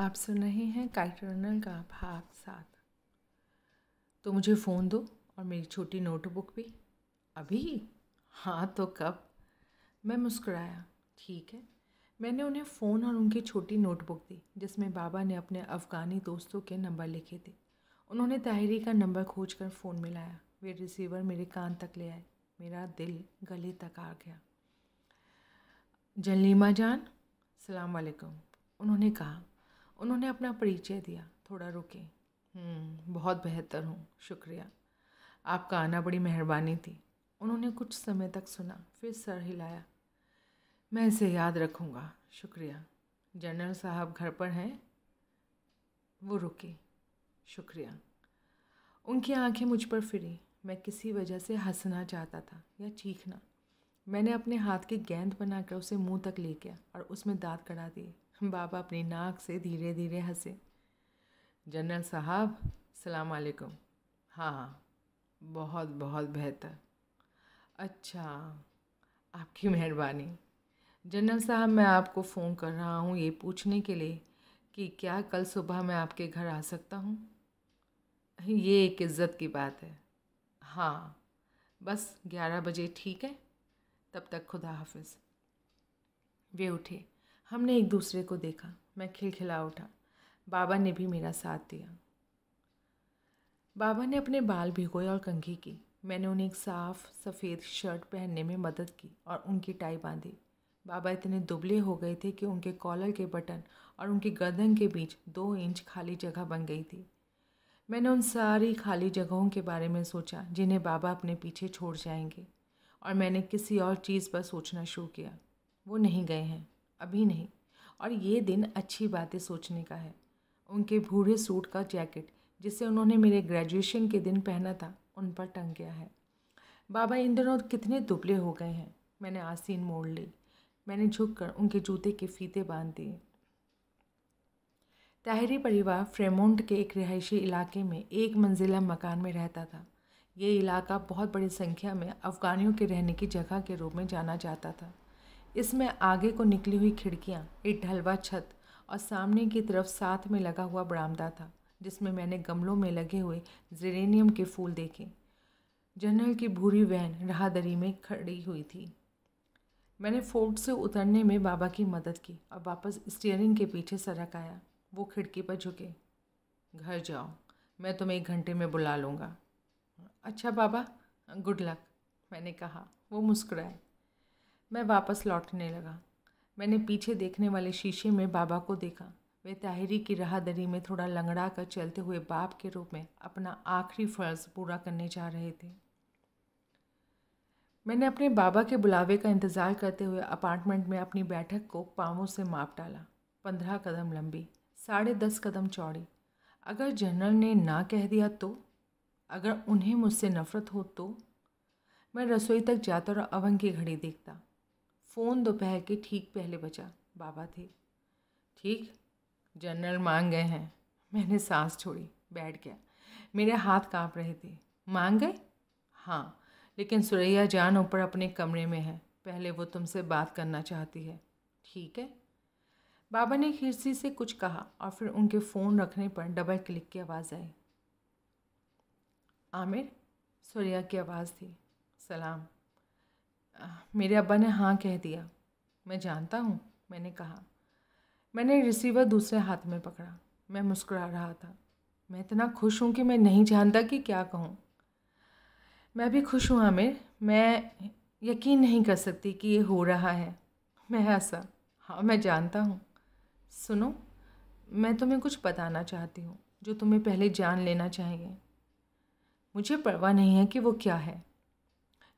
आप सुन रहे हैं कार्टनल का भाग सात। तो मुझे फ़ोन दो और मेरी छोटी नोटबुक भी। अभी? हाँ तो कब? मैं मुस्कुराया। ठीक है। मैंने उन्हें फ़ोन और उनकी छोटी नोटबुक दी, जिसमें बाबा ने अपने अफ़गानी दोस्तों के नंबर लिखे थे। उन्होंने ताहिरी का नंबर खोज कर फ़ोन मिलाया वे रिसीवर मेरे कान तक ले आए। मेरा दिल गले तक आ गया। जलीमा जान, सलाम वालेकुम। उन्होंने कहा उन्होंने अपना परिचय दिया। थोड़ा रुके। हम्म, बहुत बेहतर हूँ। शुक्रिया। आपका आना बड़ी मेहरबानी थी। उन्होंने कुछ समय तक सुना फिर सर हिलाया। मैं इसे याद रखूँगा। शुक्रिया। जनरल साहब घर पर हैं? वो रुके। शुक्रिया। उनकी आँखें मुझ पर फिरी। मैं किसी वजह से हंसना चाहता था या चीखना। मैंने अपने हाथ की गेंद बनाकर उसे मुँह तक ले गया और उसमें दांत कड़ा दिए। बाबा अपनी नाक से धीरे धीरे हंसे। जनरल साहब, सलाम अलैकुम। हाँ बहुत बहुत बेहतर। अच्छा आपकी मेहरबानी। जनरल साहब, मैं आपको फ़ोन कर रहा हूँ ये पूछने के लिए कि क्या कल सुबह मैं आपके घर आ सकता हूँ? ये एक इज़्ज़त की बात है। हाँ बस ग्यारह बजे ठीक है? तब तक खुदा हाफिज़। वे उठे। हमने एक दूसरे को देखा। मैं खिलखिला उठा। बाबा ने भी मेरा साथ दिया। बाबा ने अपने बाल भिगोए और कंघी की। मैंने उन्हें एक साफ़, सफ़ेद शर्ट पहनने में मदद की और उनकी टाई बांधी। बाबा इतने दुबले हो गए थे कि उनके कॉलर के बटन और उनकी गर्दन के बीच दो इंच खाली जगह बन गई थी। मैंने उन सारी खाली जगहों के बारे में सोचा, जिन्हें बाबा अपने पीछे छोड़ जाएँगे। और मैंने किसी और चीज़ पर सोचना शुरू किया। वो नहीं गए हैं। अभी नहीं। और ये दिन अच्छी बातें सोचने का है। उनके भूरे सूट का जैकेट, जिसे उन्होंने मेरे ग्रेजुएशन के दिन पहना था, उन पर टंग गया है। बाबा इन दिनों कितने दुबले हो गए हैं। मैंने आसीन मोड़ ली। मैंने झुक कर उनके जूते के फीते बाँध दिए। ताहिरी परिवार फ्रेमोंट के एक रिहायशी इलाके में एक मंजिला मकान में रहता था। ये इलाका बहुत बड़ी संख्या में अफ़गानियों के रहने की जगह के रूप में जाना जाता था। इसमें आगे को निकली हुई खिड़कियाँ, एक ढलवा छत और सामने की तरफ़ साथ में लगा हुआ बरामदा था, जिसमें मैंने गमलों में लगे हुए जेरेनियम के फूल देखे। जनरल की भूरी वैन राहदरी में खड़ी हुई थी। मैंने फोर्ट से उतरने में बाबा की मदद की और वापस स्टीयरिंग के पीछे सरक आया। वो खिड़की पर झुके। घर जाओ, मैं तुम्हें एक घंटे में बुला लूँगा। अच्छा बाबा, गुड लक, मैंने कहा। वो मुस्कुराए। मैं वापस लौटने लगा। मैंने पीछे देखने वाले शीशे में बाबा को देखा। वे ताहिरी की राहदरी में थोड़ा लंगड़ा कर चलते हुए बाप के रूप में अपना आखिरी फ़र्ज़ पूरा करने जा रहे थे। मैंने अपने बाबा के बुलावे का इंतज़ार करते हुए अपार्टमेंट में अपनी बैठक को पाँवों से माप डाला। पंद्रह कदम लंबी, साढ़े दस कदम चौड़ी। अगर जनरल ने ना कह दिया तो? अगर उन्हें मुझसे नफ़रत हो तो? मैं रसोई तक जाता और अवन की घड़ी देखता। फ़ोन दोपहर के ठीक पहले बचा। बाबा थे। ठीक, जनरल मांग गए हैं। मैंने सांस छोड़ी, बैठ गया। मेरे हाथ काँप रहे थे। मांग गए? हाँ लेकिन सुरैया जान ऊपर अपने कमरे में है। पहले वो तुमसे बात करना चाहती है। ठीक है। बाबा ने खिड़सी से कुछ कहा और फिर उनके फ़ोन रखने पर डबल क्लिक की आवाज़ आई। आमिर, सुरैया की आवाज़ थी। सलाम। मेरे अब्बा ने हाँ कह दिया। मैं जानता हूँ, मैंने कहा। मैंने रिसीवर दूसरे हाथ में पकड़ा। मैं मुस्कुरा रहा था। मैं इतना खुश हूँ कि मैं नहीं जानता कि क्या कहूँ। मैं भी खुश हूँ आमिर। मैं यकीन नहीं कर सकती कि ये हो रहा है। मैं ऐसा हाँ मैं जानता हूँ। सुनो, मैं तुम्हें कुछ बताना चाहती हूँ, जो तुम्हें पहले जान लेना चाहिए। मुझे परवाह नहीं है कि वो क्या है।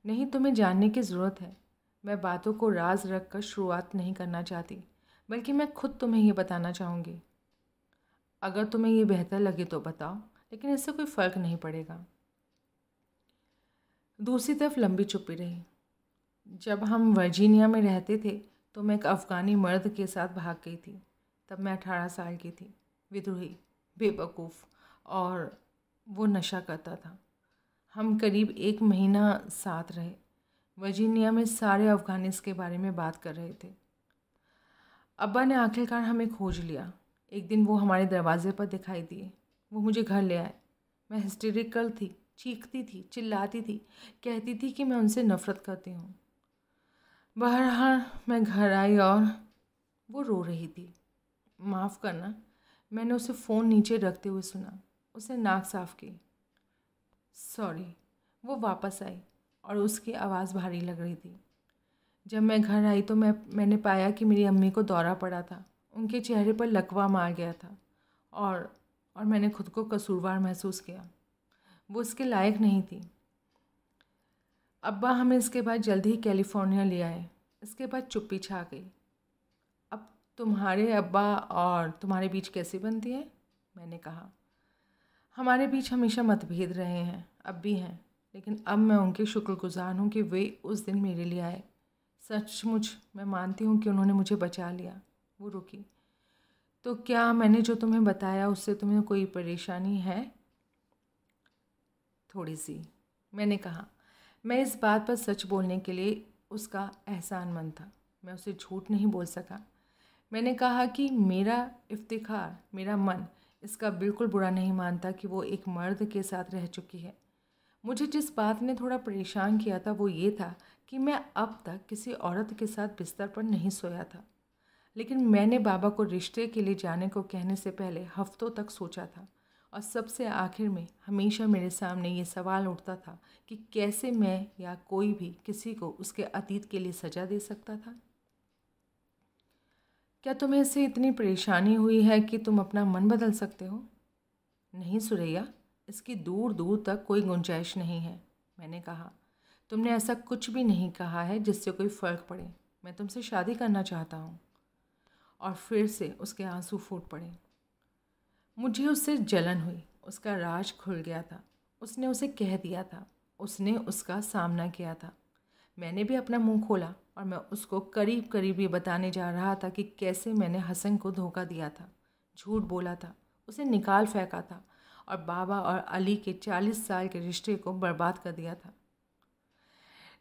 नहीं, तुम्हें जानने की ज़रूरत है। मैं बातों को राज रख कर शुरुआत नहीं करना चाहती, बल्कि मैं खुद तुम्हें ये बताना चाहूँगी। अगर तुम्हें ये बेहतर लगे तो बताओ, लेकिन इससे कोई फ़र्क नहीं पड़ेगा। दूसरी तरफ़ लंबी चुप्पी रही। जब हम वर्जीनिया में रहते थे तो मैं एक अफ़गानी मर्द के साथ भाग गई थी। तब मैं अठारह साल की थी, विद्रोही, बेवकूफ़ और वो नशा करता था। हम करीब एक महीना साथ रहे। वर्जीनिया में सारे अफ़गानिस के बारे में बात कर रहे थे। अब्बा ने आखिरकार हमें खोज लिया। एक दिन वो हमारे दरवाजे पर दिखाई दिए। वो मुझे घर ले आए। मैं हिस्टेरिकल थी, चीखती थी, चिल्लाती थी, कहती थी कि मैं उनसे नफ़रत करती हूँ। बहरहाल मैं घर आई और वो रो रही थी। माफ़ करना, मैंने उसे फ़ोन नीचे रखते हुए सुना। उसे नाक साफ़ की। सॉरी, वो वापस आई और उसकी आवाज़ भारी लग रही थी। जब मैं घर आई तो मैं, मैंने पाया कि मेरी अम्मी को दौरा पड़ा था। उनके चेहरे पर लकवा मार गया था और और मैंने खुद को कसूरवार महसूस किया। वो इसके लायक नहीं थी। अब्बा हमें इसके बाद जल्दी ही कैलिफ़ोर्निया ले आए। इसके बाद चुप्पी छा गई। अब तुम्हारे अब्बा और तुम्हारे बीच कैसी बनती है? मैंने कहा। हमारे बीच हमेशा मतभेद रहे हैं, अब भी हैं, लेकिन अब मैं उनके शुक्रगुजार हूँ कि वे उस दिन मेरे लिए आए। सचमुच मैं मानती हूँ कि उन्होंने मुझे बचा लिया, वो रुकी। तो क्या मैंने जो तुम्हें बताया उससे तुम्हें कोई परेशानी है? थोड़ी सी, मैंने कहा। मैं इस बात पर सच बोलने के लिए उसका एहसान मंद था। मैं उसे झूठ नहीं बोल सका। मैंने कहा कि मेरा इफ्तिखार, मेरा मन इसका बिल्कुल बुरा नहीं मानता कि वो एक मर्द के साथ रह चुकी है। मुझे जिस बात ने थोड़ा परेशान किया था, वो ये था कि मैं अब तक किसी औरत के साथ बिस्तर पर नहीं सोया था। लेकिन मैंने बाबा को रिश्ते के लिए जाने को कहने से पहले हफ्तों तक सोचा था और सबसे आखिर में हमेशा मेरे सामने ये सवाल उठता था कि कैसे मैं या कोई भी किसी को उसके अतीत के लिए सज़ा दे सकता था। क्या तुम्हें इससे इतनी परेशानी हुई है कि तुम अपना मन बदल सकते हो? नहीं सुरैया, इसकी दूर दूर तक कोई गुंजाइश नहीं है, मैंने कहा। तुमने ऐसा कुछ भी नहीं कहा है जिससे कोई फ़र्क पड़े। मैं तुमसे शादी करना चाहता हूँ। और फिर से उसके आँसू फूट पड़े। मुझे उससे जलन हुई, उसका राज खुल गया था। उसने उसे कह दिया था, उसने उसका सामना किया था। मैंने भी अपना मुँह खोला और मैं उसको करीब करीब ये बताने जा रहा था कि कैसे मैंने हसन को धोखा दिया था। झूठ बोला था, उसे निकाल फेंका था और बाबा और अली के चालीस साल के रिश्ते को बर्बाद कर दिया था।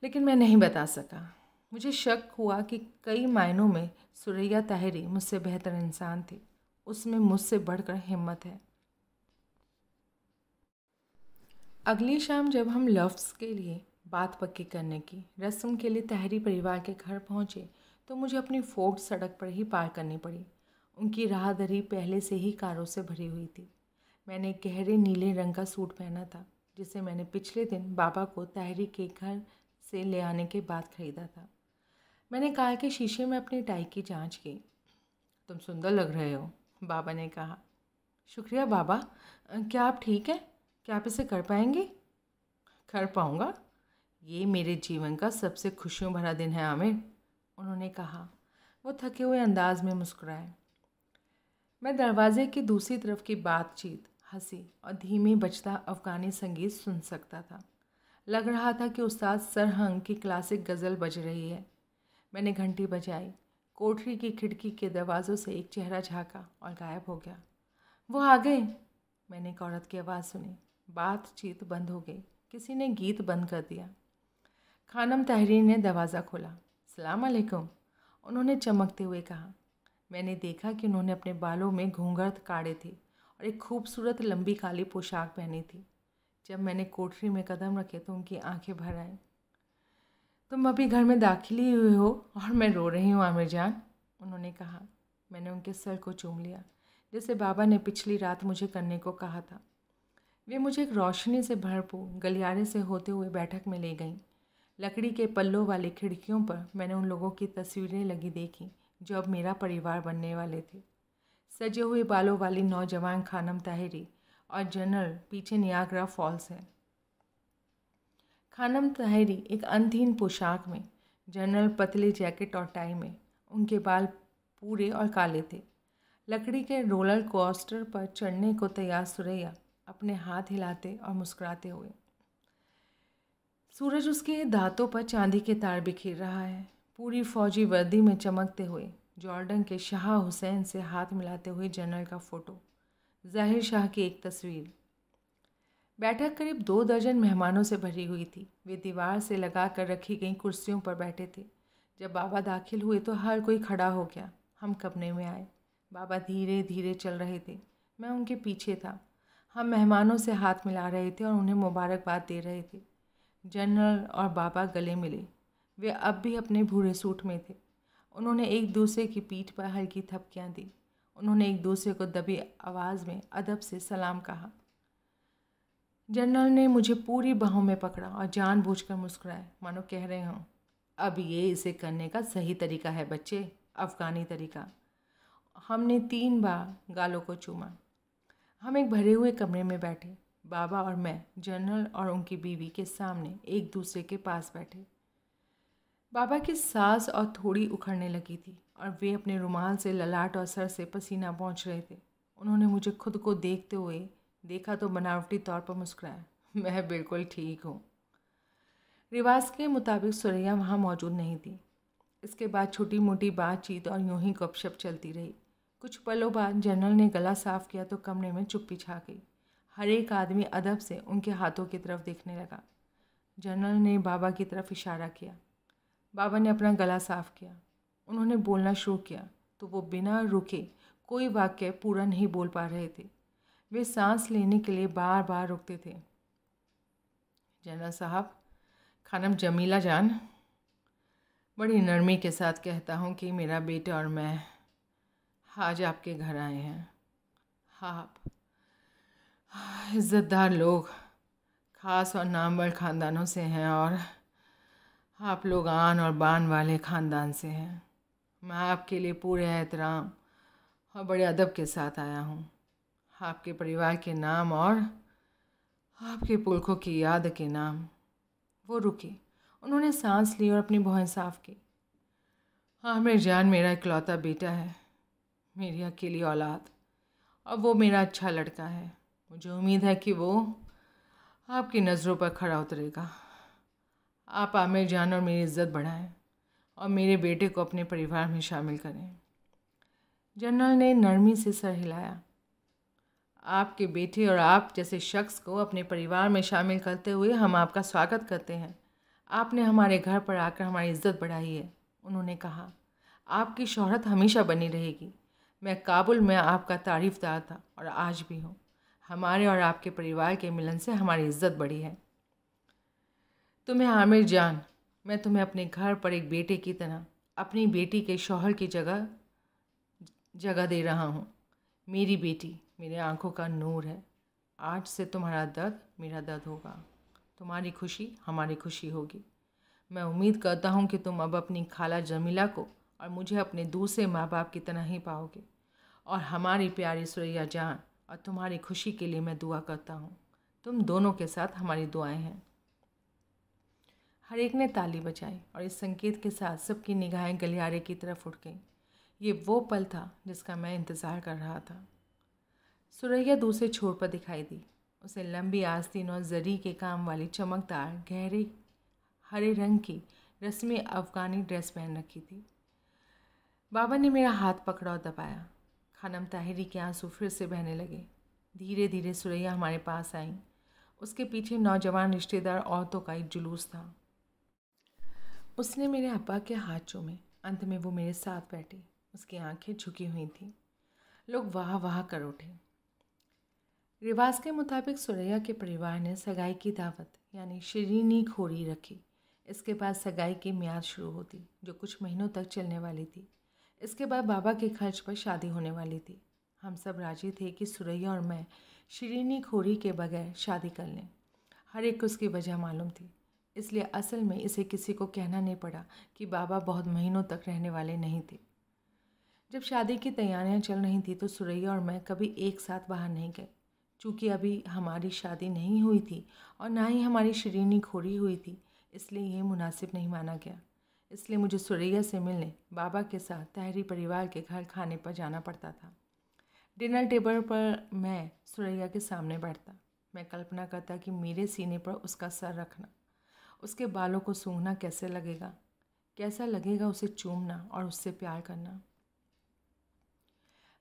लेकिन मैं नहीं बता सका। मुझे शक हुआ कि कई मायनों में सुरैया ताहिरी मुझसे बेहतर इंसान थी। उसमें मुझसे बढ़कर हिम्मत है। अगली शाम जब हम लफ्ज़ के लिए बात पक्की करने की। रस्म के लिए तहरी परिवार के घर पहुँचे तो मुझे अपनी फोर्ड सड़क पर ही पार करनी पड़ी। उनकी राहदरी पहले से ही कारों से भरी हुई थी। मैंने गहरे नीले रंग का सूट पहना था, जिसे मैंने पिछले दिन बाबा को तहरी के घर से ले आने के बाद ख़रीदा था। मैंने कार के शीशे में अपनी टाई की जाँच की। तुम सुंदर लग रहे हो, बाबा ने कहा। शुक्रिया बाबा क्या आप ठीक हैं? क्या आप इसे कर पाएँगे? कर पाऊँगा। ये मेरे जीवन का सबसे खुशियों भरा दिन है, आमिर, उन्होंने कहा। वो थके हुए अंदाज में मुस्कुराए। मैं दरवाजे की दूसरी तरफ़ की बातचीत, हँसी और धीमी बजता अफ़गानी संगीत सुन सकता था। लग रहा था कि उस्ताद सरहंग की क्लासिक गज़ल बज रही है। मैंने घंटी बजाई। कोठरी की खिड़की के दरवाज़ों से एक चेहरा झाँका और गायब हो गया। वो आ गए? मैंने एक औरत की आवाज़ सुनी। बातचीत बंद हो गई। किसी ने गीत बंद कर दिया। खानम तहरीर ने दरवाज़ा खोला। सलाम अलैकुम, उन्होंने चमकते हुए कहा। मैंने देखा कि उन्होंने अपने बालों में घूंघट काटे थे और एक खूबसूरत लंबी काली पोशाक पहनी थी। जब मैंने कोठरी में कदम रखे तो उनकी आँखें भर आईं। तुम अभी घर में दाखिल ही हुए हो और मैं रो रही हूँ, आमिर जान, उन्होंने कहा। मैंने उनके सर को चूम लिया, जैसे बाबा ने पिछली रात मुझे करने को कहा था। वे मुझे एक रोशनी से भरपूर, गलियारे से होते हुए बैठक में ले गईं। लकड़ी के पल्लों वाली खिड़कियों पर मैंने उन लोगों की तस्वीरें लगी देखी, जो अब मेरा परिवार बनने वाले थे। सजे हुए बालों वाली नौजवान खानम ताहिरी और जनरल पीछे नियाग्रा फॉल्स है। खानम ताहिरी एक अंतहीन पोशाक में, जनरल पतले जैकेट और टाई में, उनके बाल पूरे और काले थे। लकड़ी के रोलर कोस्टर पर चढ़ने को तैयार सुरैया अपने हाथ हिलाते और मुस्कुराते हुए। सूरज उसके दांतों पर चांदी के तार बिखेर रहा है। पूरी फौजी वर्दी में चमकते हुए, जॉर्डन के शाह हुसैन से हाथ मिलाते हुए जनरल का फ़ोटो। ज़ाहिर शाह की एक तस्वीर। बैठक करीब दो दर्जन मेहमानों से भरी हुई थी। वे दीवार से लगा कर रखी गई कुर्सियों पर बैठे थे। जब बाबा दाखिल हुए तो हर कोई खड़ा हो गया। हम कपने में आए? बाबा धीरे धीरे चल रहे थे। मैं उनके पीछे था। हम मेहमानों से हाथ मिला रहे थे और उन्हें मुबारकबाद दे रहे थे। जनरल और बाबा गले मिले। वे अब भी अपने भूरे सूट में थे। उन्होंने एक दूसरे की पीठ पर हल्की थपकियाँ दी। उन्होंने एक दूसरे को दबी आवाज़ में अदब से सलाम कहा। जनरल ने मुझे पूरी बाहों में पकड़ा और जानबूझकर मुस्कुराए मानो कह रहे हों, अब ये इसे करने का सही तरीका है बच्चे, अफ़गानी तरीका। हमने तीन बार गालों को चूमा। हम एक भरे हुए कमरे में बैठे। बाबा और मैं, जनरल और उनकी बीवी के सामने एक दूसरे के पास बैठे। बाबा की सांस और थोड़ी उखड़ने लगी थी और वे अपने रुमाल से ललाट और सर से पसीना पहुँच रहे थे। उन्होंने मुझे खुद को देखते हुए देखा तो बनावटी तौर पर मुस्कुराया, मैं बिल्कुल ठीक हूँ। रिवाज के मुताबिक सुरैया वहाँ मौजूद नहीं थी। इसके बाद छोटी मोटी बातचीत और यूँ ही गपशप चलती रही। कुछ पलों बाद जनरल ने गला साफ़ किया तो कमरे में चुप्पी छा गई। हर एक आदमी अदब से उनके हाथों की तरफ़ देखने लगा। जनरल ने बाबा की तरफ़ इशारा किया। बाबा ने अपना गला साफ़ किया। उन्होंने बोलना शुरू किया तो वो बिना रुके कोई वाक्य पूरा नहीं बोल पा रहे थे। वे सांस लेने के लिए बार बार रुकते थे। जनरल साहब, खानम जमीला जान, बड़ी नरमी के साथ कहता हूँ कि मेरा बेटा और मैं आज आपके घर आए हैं, आप इज़्ज़तदार लोग, ख़ास और नामवर ख़ानदानों से हैं और आप लोग आन और बान वाले ख़ानदान से हैं। मैं आपके लिए पूरे एहतराम और बड़े अदब के साथ आया हूँ। आपके परिवार के नाम और आपके पुलखों की याद के नाम। वो रुके। उन्होंने सांस ली और अपनी भौहें साफ़ की। हाँ मेरी जान मेरा इकलौता बेटा है। मेरी अकेली औलाद। और वो मेरा अच्छा लड़का है। मुझे उम्मीद है कि वो आपकी नज़रों पर खड़ा उतरेगा। आप आमिर जान और मेरी इज़्ज़त बढ़ाएँ और मेरे बेटे को अपने परिवार में शामिल करें। जनरल ने नरमी से सर हिलाया। आपके बेटे और आप जैसे शख्स को अपने परिवार में शामिल करते हुए हम आपका स्वागत करते हैं। आपने हमारे घर पर आकर हमारी इज़्ज़त बढ़ाई है, उन्होंने कहा। आपकी शोहरत हमेशा बनी रहेगी। मैं काबुल में आपका तारीफ़दार था और आज भी हूँ। हमारे और आपके परिवार के मिलन से हमारी इज़्ज़त बढ़ी है। तुम्हें आमिर जान, मैं तुम्हें अपने घर पर एक बेटे की तरह, अपनी बेटी के शौहर की जगह जगह दे रहा हूँ। मेरी बेटी मेरे आँखों का नूर है। आज से तुम्हारा दर्द मेरा दर्द होगा। तुम्हारी खुशी हमारी खुशी होगी। मैं उम्मीद करता हूँ कि तुम अब अपनी खाला जमीला को और मुझे अपने दूसरे माँ बाप की तरह ही पाओगे। और हमारी प्यारी सुरैया जान और तुम्हारी खुशी के लिए मैं दुआ करता हूँ। तुम दोनों के साथ हमारी दुआएँ हैं। हर एक ने ताली बजाई और इस संकेत के साथ सबकी निगाहें गलियारे की तरफ़ उठ गईं। ये वो पल था जिसका मैं इंतज़ार कर रहा था। सुरैया दूसरे छोर पर दिखाई दी। उसे लंबी आस्तीन और जरी के काम वाली चमकदार, गहरे, हरे रंग की रस्मी अफ़गानी ड्रेस पहन रखी थी। बाबा ने मेरा हाथ पकड़ा और दबाया। खानम ताहिरी के आँसू फिर से बहने लगे। धीरे धीरे सुरैया हमारे पास आई। उसके पीछे नौजवान रिश्तेदार औरतों का एक जुलूस था। उसने मेरे अब्बा के हाथ चूमे अंत में वो मेरे साथ बैठी। उसकी आँखें झुकी हुई थीं। लोग वाह वाह कर उठे। रिवाज के मुताबिक सुरैया के परिवार ने सगाई की दावत, यानी शरीनी खोरी रखी। इसके बाद सगाई की म्याद शुरू होती, जो कुछ महीनों तक चलने वाली थी। इसके बाद बाबा के खर्च पर शादी होने वाली थी। हम सब राज़ी थे कि सुरैया और मैं शरीनी खोरी के बगैर शादी कर लें। हर एक को उसकी वजह मालूम थी। इसलिए असल में इसे किसी को कहना नहीं पड़ा कि बाबा बहुत महीनों तक रहने वाले नहीं थे। जब शादी की तैयारियाँ चल रही थी तो सुरैया और मैं कभी एक साथ बाहर नहीं गए। चूँकि अभी हमारी शादी नहीं हुई थी और ना ही हमारी शरीनी खोरी हुई थी, इसलिए ये मुनासिब नहीं माना गया। इसलिए मुझे सुरैया से मिलने बाबा के साथ तहरी परिवार के घर खाने पर जाना पड़ता था। डिनर टेबल पर मैं सुरैया के सामने बैठता। मैं कल्पना करता कि मेरे सीने पर उसका सर रखना, उसके बालों को सूंघना कैसे लगेगा, कैसा लगेगा उसे चूमना और उससे प्यार करना।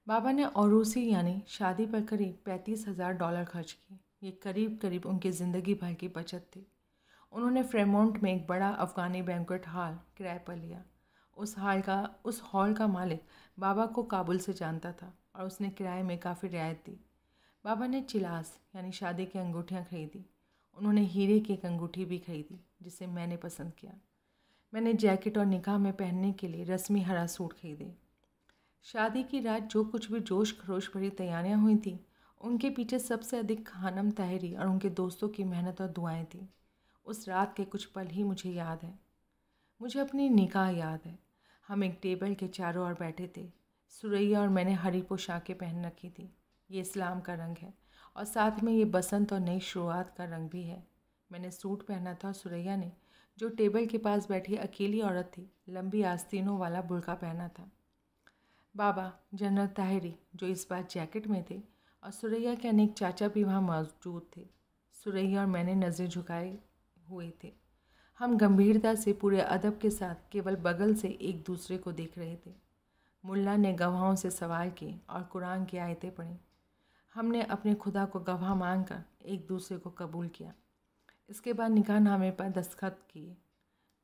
बाबा ने औरूसी यानी शादी पर करीब पैंतीस हज़ार डॉलर खर्च किए। ये करीब करीब उनकी ज़िंदगी भर की बचत थी। उन्होंने फ्रेमोंट में एक बड़ा अफ़गानी बैंकुट हॉल किराए पर लिया। उस हॉल का, उस हॉल का मालिक बाबा को काबुल से जानता था और उसने किराए में काफ़ी रियायत दी। बाबा ने चिलास, यानी शादी की अंगूठियाँ खरीदी। उन्होंने हीरे की एक अंगूठी भी खरीदी, जिसे मैंने पसंद किया। मैंने जैकेट और निकाह में पहनने के लिए रस्मी हरा सूट खरीदे। शादी की रात जो कुछ भी जोश खरोश भरी तैयारियाँ हुई थी, उनके पीछे सबसे अधिक खानम ताहरी और उनके दोस्तों की मेहनत और दुआएँ थी। उस रात के कुछ पल ही मुझे याद है। मुझे अपनी निकाह याद है। हम एक टेबल के चारों ओर बैठे थे। सुरैया और मैंने हरी पोशाकें पहन रखी थी। ये इस्लाम का रंग है और साथ में ये बसंत और नई शुरुआत का रंग भी है। मैंने सूट पहना था और सुरैया ने, जो टेबल के पास बैठी अकेली औरत थी। लंबी आस्तीनों वाला बुरका पहना था। बाबा, जनरल ताहिरी, जो इस बार जैकेट में थे और सुरैया के अनेक चाचा भी वहाँ मौजूद थे। सुरैया और मैंने नज़रें झुकाए हुए थे। हम गंभीरता से पूरे अदब के साथ केवल बगल से एक दूसरे को देख रहे थे। मुल्ला ने गवाहों से सवाल किए और कुरान की आयतें पढ़ी। हमने अपने खुदा को गवाह मांग कर एक दूसरे को कबूल किया। इसके बाद निकाह नामे पर दस्तखत किए।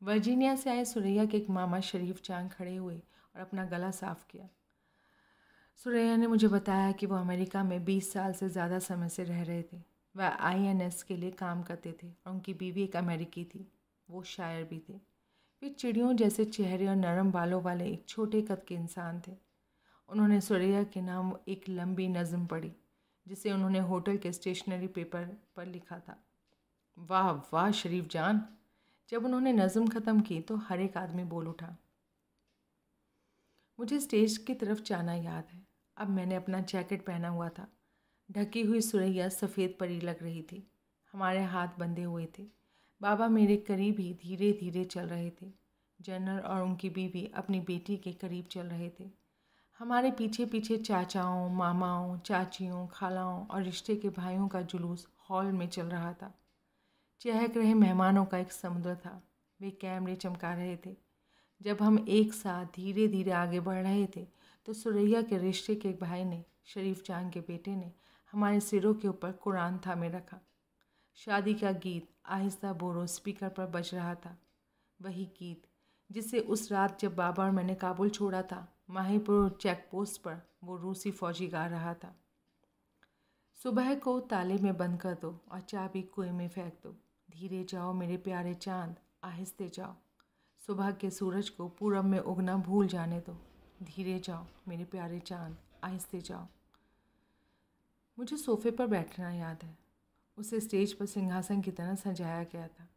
वर्जीनिया से आए सुरैया के एक मामा शरीफ चाँद खड़े हुए और अपना गला साफ़ किया। सुरैया ने मुझे बताया कि वो अमेरिका में 20 साल से ज़्यादा समय से रह रहे थे। वह आईएनएस के लिए काम करते थे और उनकी बीवी एक अमेरिकी थी, वो शायर भी थे। वे चिड़ियों जैसे चेहरे और नरम बालों वाले एक छोटे कद के इंसान थे। उन्होंने सुरैया के नाम एक लंबी नज़म पढ़ी, जिसे उन्होंने होटल के स्टेशनरी पेपर पर लिखा था। वाह वाह, शरीफ जान। जब उन्होंने नज़म ख़त्म की तो हर एक आदमी बोल उठा, मुझे स्टेज की तरफ़ जाना याद है। अब मैंने अपना जैकेट पहना हुआ था। ढकी हुई सुरैया सफ़ेद परी लग रही थी। हमारे हाथ बंधे हुए थे। बाबा मेरे करीब ही धीरे धीरे चल रहे थे। जनरल और उनकी बीवी अपनी बेटी के करीब चल रहे थे। हमारे पीछे पीछे चाचाओं, मामाओं, चाचियों, खालाओं और रिश्ते के भाइयों का जुलूस हॉल में चल रहा था। चहक रहे मेहमानों का एक समुद्र था। वे कैमरे चमका रहे थे। जब हम एक साथ धीरे धीरे आगे बढ़ रहे थे तो सुरैया के रिश्ते के भाई ने, शरीफ जान के बेटे ने हमारे सिरों के ऊपर कुरान थामे रखा। शादी का गीत आहिस्ता बोरो स्पीकर पर बज रहा था। वही गीत जिसे उस रात जब बाबा और मैंने काबुल छोड़ा था, माहीपुर चेक पोस्ट पर वो रूसी फौजी गा रहा था। सुबह को ताले में बंद कर दो और चाबी कुएँ में फेंक दो। धीरे जाओ मेरे प्यारे चाँद, आहिस्ते जाओ। सुबह के सूरज को पूरब में उगना भूल जाने दो। धीरे जाओ मेरे प्यारे चाँद, आहिस्ते जाओ। मुझे सोफे पर बैठना याद है। उसे स्टेज पर सिंहासन की तरह सजाया गया था।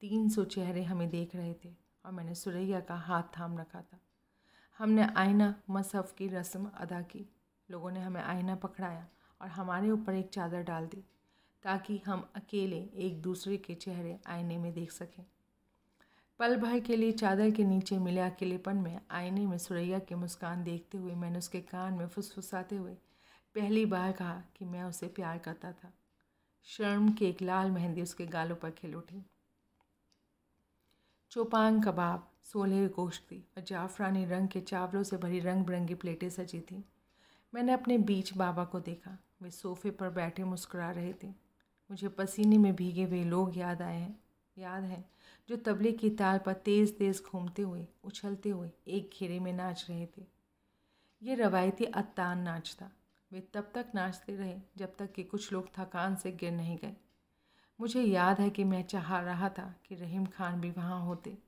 तीन सौ चेहरे हमें देख रहे थे और मैंने सुरैया का हाथ थाम रखा था। हमने आईना मसहफ़ की रस्म अदा की। लोगों ने हमें आईना पकड़ाया और हमारे ऊपर एक चादर डाल दी ताकि हम अकेले एक दूसरे के चेहरे आईने में देख सकें। पल भर के लिए चादर के नीचे मिले अकेलेपन में आईने में सुरैया की मुस्कान देखते हुए मैंने उसके कान में फुसफुसाते हुए पहली बार कहा कि मैं उसे प्यार करता था। शर्म की एक लाल मेहंदी उसके गालों पर खिल उठी। चौपांग कबाब, सोलह गोश्त और जाफरानी रंग के चावलों से भरी रंग बिरंगी प्लेटें सजी थीं। मैंने अपने बीच बाबा को देखा। वे सोफे पर बैठे मुस्कुरा रहे थे। मुझे पसीने में भीगे हुए लोग याद आए हैं। याद हैं, जो तबले की ताल पर तेज़ तेज़ घूमते हुए, उछलते हुए एक घेरे में नाच रहे थे। ये रवायती अत्तान नाच था। वे तब तक नाचते रहे जब तक कि कुछ लोग थकान से गिर नहीं गए। मुझे याद है कि मैं चाह रहा था कि रहीम खान भी वहाँ होते।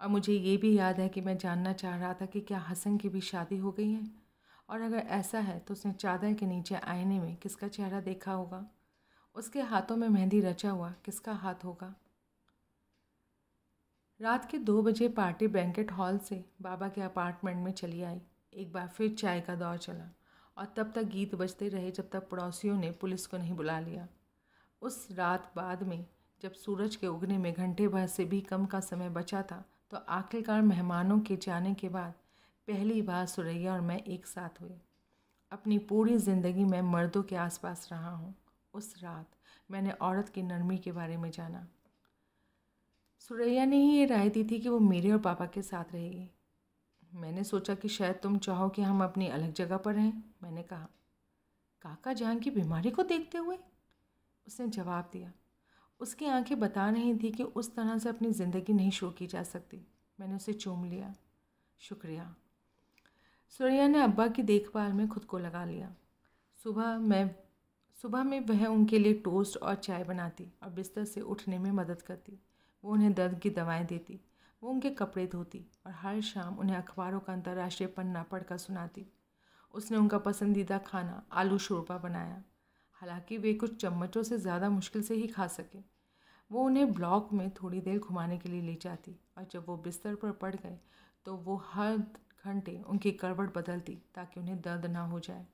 और मुझे ये भी याद है कि मैं जानना चाह रहा था कि क्या हसन की भी शादी हो गई है? और अगर ऐसा है तो उसने चादर के नीचे आईने में किसका चेहरा देखा होगा? उसके हाथों में मेहंदी रचा हुआ किसका हाथ होगा? रात के दो बजे पार्टी बैंकेट हॉल से बाबा के अपार्टमेंट में चली आई। एक बार फिर चाय का दौर चला। और तब तक गीत बजते रहे जब तक पड़ोसियों ने पुलिस को नहीं बुला लिया। उस रात बाद में जब सूरज के उगने में घंटे भर से भी कम का समय बचा था तो आखिरकार मेहमानों के जाने के बाद पहली बार सुरैया और मैं एक साथ हुए। अपनी पूरी ज़िंदगी में मर्दों के आसपास रहा हूँ। उस रात मैंने औरत की नरमी के बारे में जाना। सुरैया ने ही ये राय दी थी कि वो मेरे और पापा के साथ रहेगी। मैंने सोचा कि शायद तुम चाहो कि हम अपनी अलग जगह पर रहें। मैंने कहा, काका जान की बीमारी को देखते हुए? उसने जवाब दिया। उसकी आँखें बता रही थी कि उस तरह से अपनी ज़िंदगी नहीं शुरू की जा सकती। मैंने उसे चूम लिया। शुक्रिया। सुरैया ने अब्बा की देखभाल में खुद को लगा लिया। सुबह मैं, सुबह में वह उनके लिए टोस्ट और चाय बनाती और बिस्तर से उठने में मदद करती। वो उन्हें दर्द की दवाएँ देती। वो उनके कपड़े धोती और हर शाम उन्हें अखबारों का अंतर्राष्ट्रीय पन्ना पढ़कर सुनाती। उसने उनका पसंदीदा खाना आलू शोरबा बनाया। हालाँकि वे कुछ चम्मचों से ज़्यादा मुश्किल से ही खा सके। वो उन्हें ब्लॉक में थोड़ी देर घुमाने के लिए ले जाती और जब वो बिस्तर पर पड़ गए तो वो हर घंटे उनकी करवट बदलती ताकि उन्हें दर्द ना हो जाए।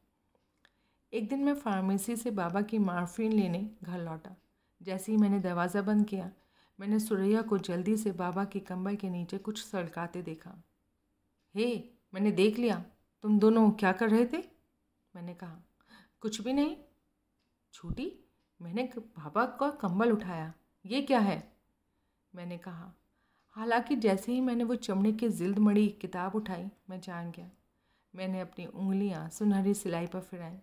एक दिन मैं फार्मेसी से बाबा की मार्फिन लेने घर लौटा। जैसे ही मैंने दरवाज़ा बंद किया मैंने सुरैया को जल्दी से बाबा की कंबल के नीचे कुछ सड़काते देखा। हे, मैंने देख लिया। तुम दोनों क्या कर रहे थे? मैंने कहा, कुछ भी नहीं। छूटी, मैंने बाबा का कंबल उठाया। ये क्या है? मैंने कहा, हालाँकि जैसे ही मैंने वो चमड़े की जिल्द मड़ी किताब उठाई, मैं जान गया। मैंने अपनी उंगलियाँ सुनहरी सिलाई पर फिराई।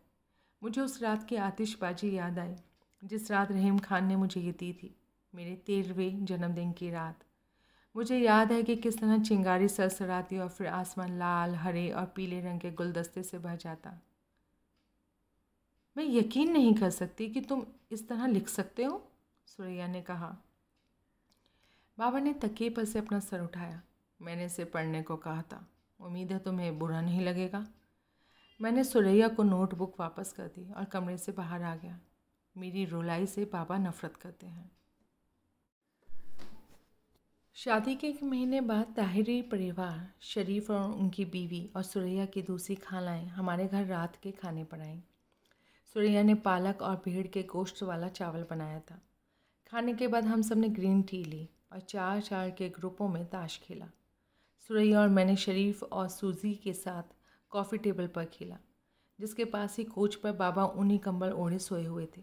मुझे उस रात की आतिशबाजी याद आई, जिस रात रहीम खान ने मुझे ये दी थी। मेरे तेरहवें जन्मदिन की रात। मुझे याद है कि किस तरह चिंगारी सरसराती और फिर आसमान लाल, हरे और पीले रंग के गुलदस्ते से भर जाता। मैं यकीन नहीं कर सकती कि तुम इस तरह लिख सकते हो, सुरैया ने कहा। बाबा ने तकिए पर से अपना सर उठाया। मैंने इसे पढ़ने को कहा था। उम्मीद है तुम्हें बुरा नहीं लगेगा। मैंने सुरैया को नोटबुक वापस कर दी और कमरे से बाहर आ गया। मेरी रुलाई से बाबा नफ़रत करते हैं। शादी के एक महीने बाद ताहिरी परिवार, शरीफ और उनकी बीवी और सुरैया की दूसरी खालाएँ हमारे घर रात के खाने पर आईं। सुरैया ने पालक और भेड़ के गोश्त वाला चावल बनाया था। खाने के बाद हम सबने ग्रीन टी ली और चार चार के ग्रुपों में ताश खेला। सुरैया और मैंने शरीफ और सूजी के साथ कॉफ़ी टेबल पर खेला, जिसके पास ही कोच पर बाबा ऊनी कंबल ओढ़े सोए हुए थे।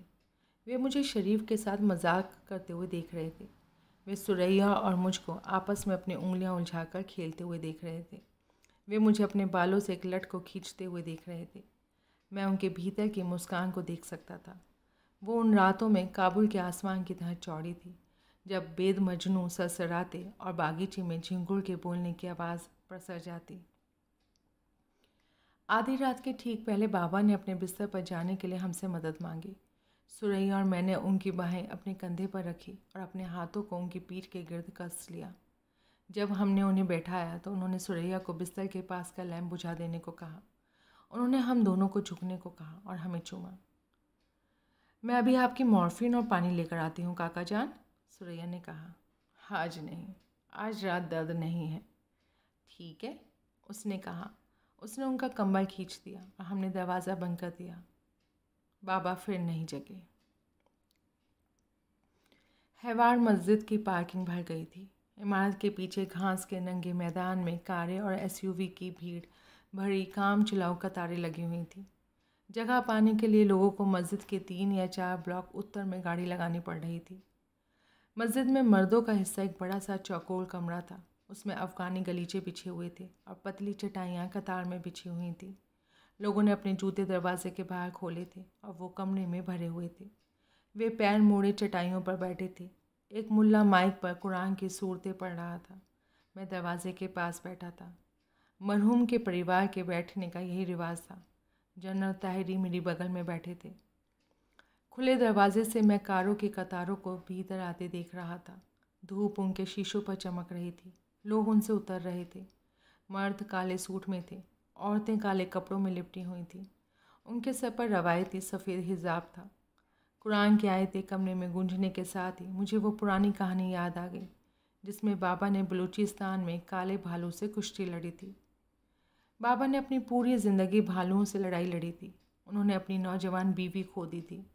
वे मुझे शरीफ के साथ मज़ाक करते हुए देख रहे थे। वे सुरैया और मुझको आपस में अपनी उंगलियाँ उलझाकर खेलते हुए देख रहे थे। वे मुझे अपने बालों से एक लट को खींचते हुए देख रहे थे। मैं उनके भीतर की मुस्कान को देख सकता था। वो उन रातों में काबुल के आसमान की तरह चौड़ी थी, जब बेद मजनू सरसराते और बागीचे में झिंगुर के बोलने की आवाज़ प्रसर जाती। आधी रात के ठीक पहले बाबा ने अपने बिस्तर पर जाने के लिए हमसे मदद मांगी। सुरैया और मैंने उनकी बाहें अपने कंधे पर रखी और अपने हाथों को उनकी पीठ के गिर्द कस लिया। जब हमने उन्हें बैठाया तो उन्होंने सुरैया को बिस्तर के पास का लैम्प बुझा देने को कहा। उन्होंने हम दोनों को झुकने को कहा और हमें चूमा। मैं अभी आपकी मॉर्फिन और पानी लेकर आती हूँ काका जान सुरैया ने कहा। आज नहीं, आज रात दर्द नहीं है। ठीक है, उसने कहा। उसने उनका कंबल खींच दिया और हमने दरवाज़ा बंद कर दिया। बाबा फिर नहीं जगे। हैवार मस्जिद की पार्किंग भर गई थी। इमारत के पीछे घास के नंगे मैदान में कारें और एसयूवी की भीड़ भरी काम चलाऊ कतारें लगी हुई थी। जगह पाने के लिए लोगों को मस्जिद के तीन या चार ब्लॉक उत्तर में गाड़ी लगानी पड़ रही थी। मस्जिद में मर्दों का हिस्सा एक बड़ा सा चौकोर कमरा था। उसमें अफ़गानी गलीचे बिछे हुए थे और पतली चटाइयाँ कतार में बिछी हुई थी। लोगों ने अपने जूते दरवाजे के बाहर खोले थे और वो कमरे में भरे हुए थे। वे पैर मोड़े चटाइयों पर बैठे थे। एक मुल्ला माइक पर कुरान की सूरतें पढ़ रहा था। मैं दरवाजे के पास बैठा था। मरहूम के परिवार के बैठने का यही रिवाज था। जनरल ताहिरी मेरी बगल में बैठे थे। खुले दरवाजे से मैं कारों की कतारों को भीतर आते देख रहा था। धूप उनके शीशों पर चमक रही थी। लोग उनसे उतर रहे थे। मर्द काले सूट में थे। औरतें काले कपड़ों में लिपटी हुई थीं। उनके सर पर रवायती सफ़ेद हिजाब था। कुरान की आयतें कमरे में गूंजने के साथ ही मुझे वो पुरानी कहानी याद आ गई, जिसमें बाबा ने बलूचिस्तान में काले भालू से कुश्ती लड़ी थी। बाबा ने अपनी पूरी ज़िंदगी भालुओं से लड़ाई लड़ी थी। उन्होंने अपनी नौजवान बीवी खो दी थी।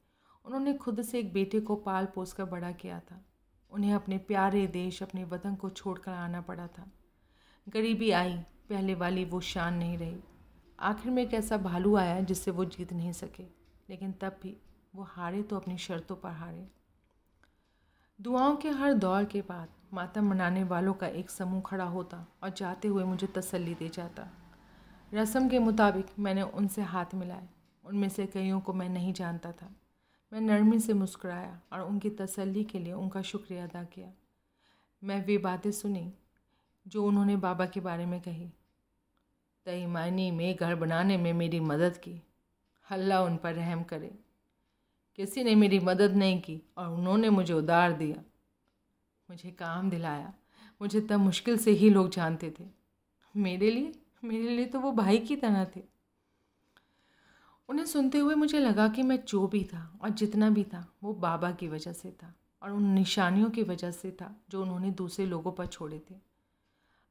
उन्होंने खुद से एक बेटे को पाल पोस कर बड़ा किया था। उन्हें अपने प्यारे देश, अपने वतन को छोड़कर आना पड़ा था। गरीबी आई पहले वाली वो शान नहीं रही। आखिर में एक ऐसा भालू आया जिससे वो जीत नहीं सके, लेकिन तब भी वो हारे तो अपनी शर्तों पर हारे। दुआओं के हर दौर के बाद मातम मनाने वालों का एक समूह खड़ा होता और जाते हुए मुझे तसल्ली दे जाता। रस्म के मुताबिक मैंने उनसे हाथ मिलाए। उनमें से कईयों को मैं नहीं जानता था। मैं नरमी से मुस्कुराया और उनकी तसल्ली के लिए उनका शुक्रिया अदा किया। मैं वे बातें सुनी जो उन्होंने बाबा के बारे में कही। तय मायने में, घर बनाने में मेरी मदद की। अल्लाह उन पर रहम करे। किसी ने मेरी मदद नहीं की और उन्होंने मुझे उधार दिया। मुझे काम दिलाया। मुझे तब मुश्किल से ही लोग जानते थे। मेरे लिए मेरे लिए तो वो भाई की तरह थे। उन्हें सुनते हुए मुझे लगा कि मैं जो भी था और जितना भी था, वो बाबा की वजह से था और उन निशानियों की वजह से था जो उन्होंने दूसरे लोगों पर छोड़े थे।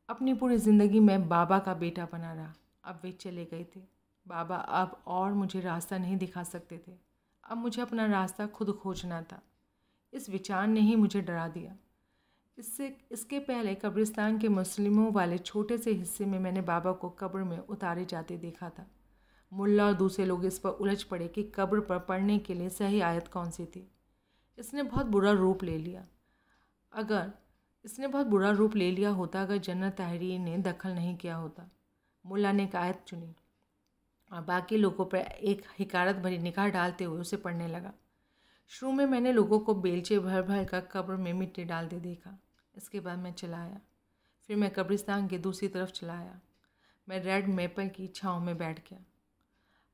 अपनी पूरी ज़िंदगी में बाबा का बेटा बना रहा। अब वे चले गए थे। बाबा, अब और मुझे रास्ता नहीं दिखा सकते थे। अब मुझे अपना रास्ता खुद खोजना था। इस विचार ने ही मुझे डरा दिया। इससे, इसके पहले कब्रिस्तान के मुस्लिमों वाले छोटे से हिस्से में मैंने बाबा को कब्र में उतारे जाते देखा था। मुल्ला और दूसरे लोग इस पर उलझ पड़े कि कब्र पर पढ़ने के लिए सही आयत कौन सी थी। इसने बहुत बुरा रूप ले लिया। अगर इसने बहुत बुरा रूप ले लिया होता अगर जनरल तहरीर ने दखल नहीं किया होता। मुल्ला ने एक आयत चुनी। और बाकी लोगों पर एक हिकारत भरी निकाह डालते हुए उसे पढ़ने लगा। शुरू में मैंने लोगों को बेलचे भर भर कर कब्र में मिट्टी डालते देखा। इसके बाद मैं चलाया। फिर मैं कब्रिस्तान के दूसरी तरफ़ चलाया। मैं रेड मेपल की छाँव में बैठ गया।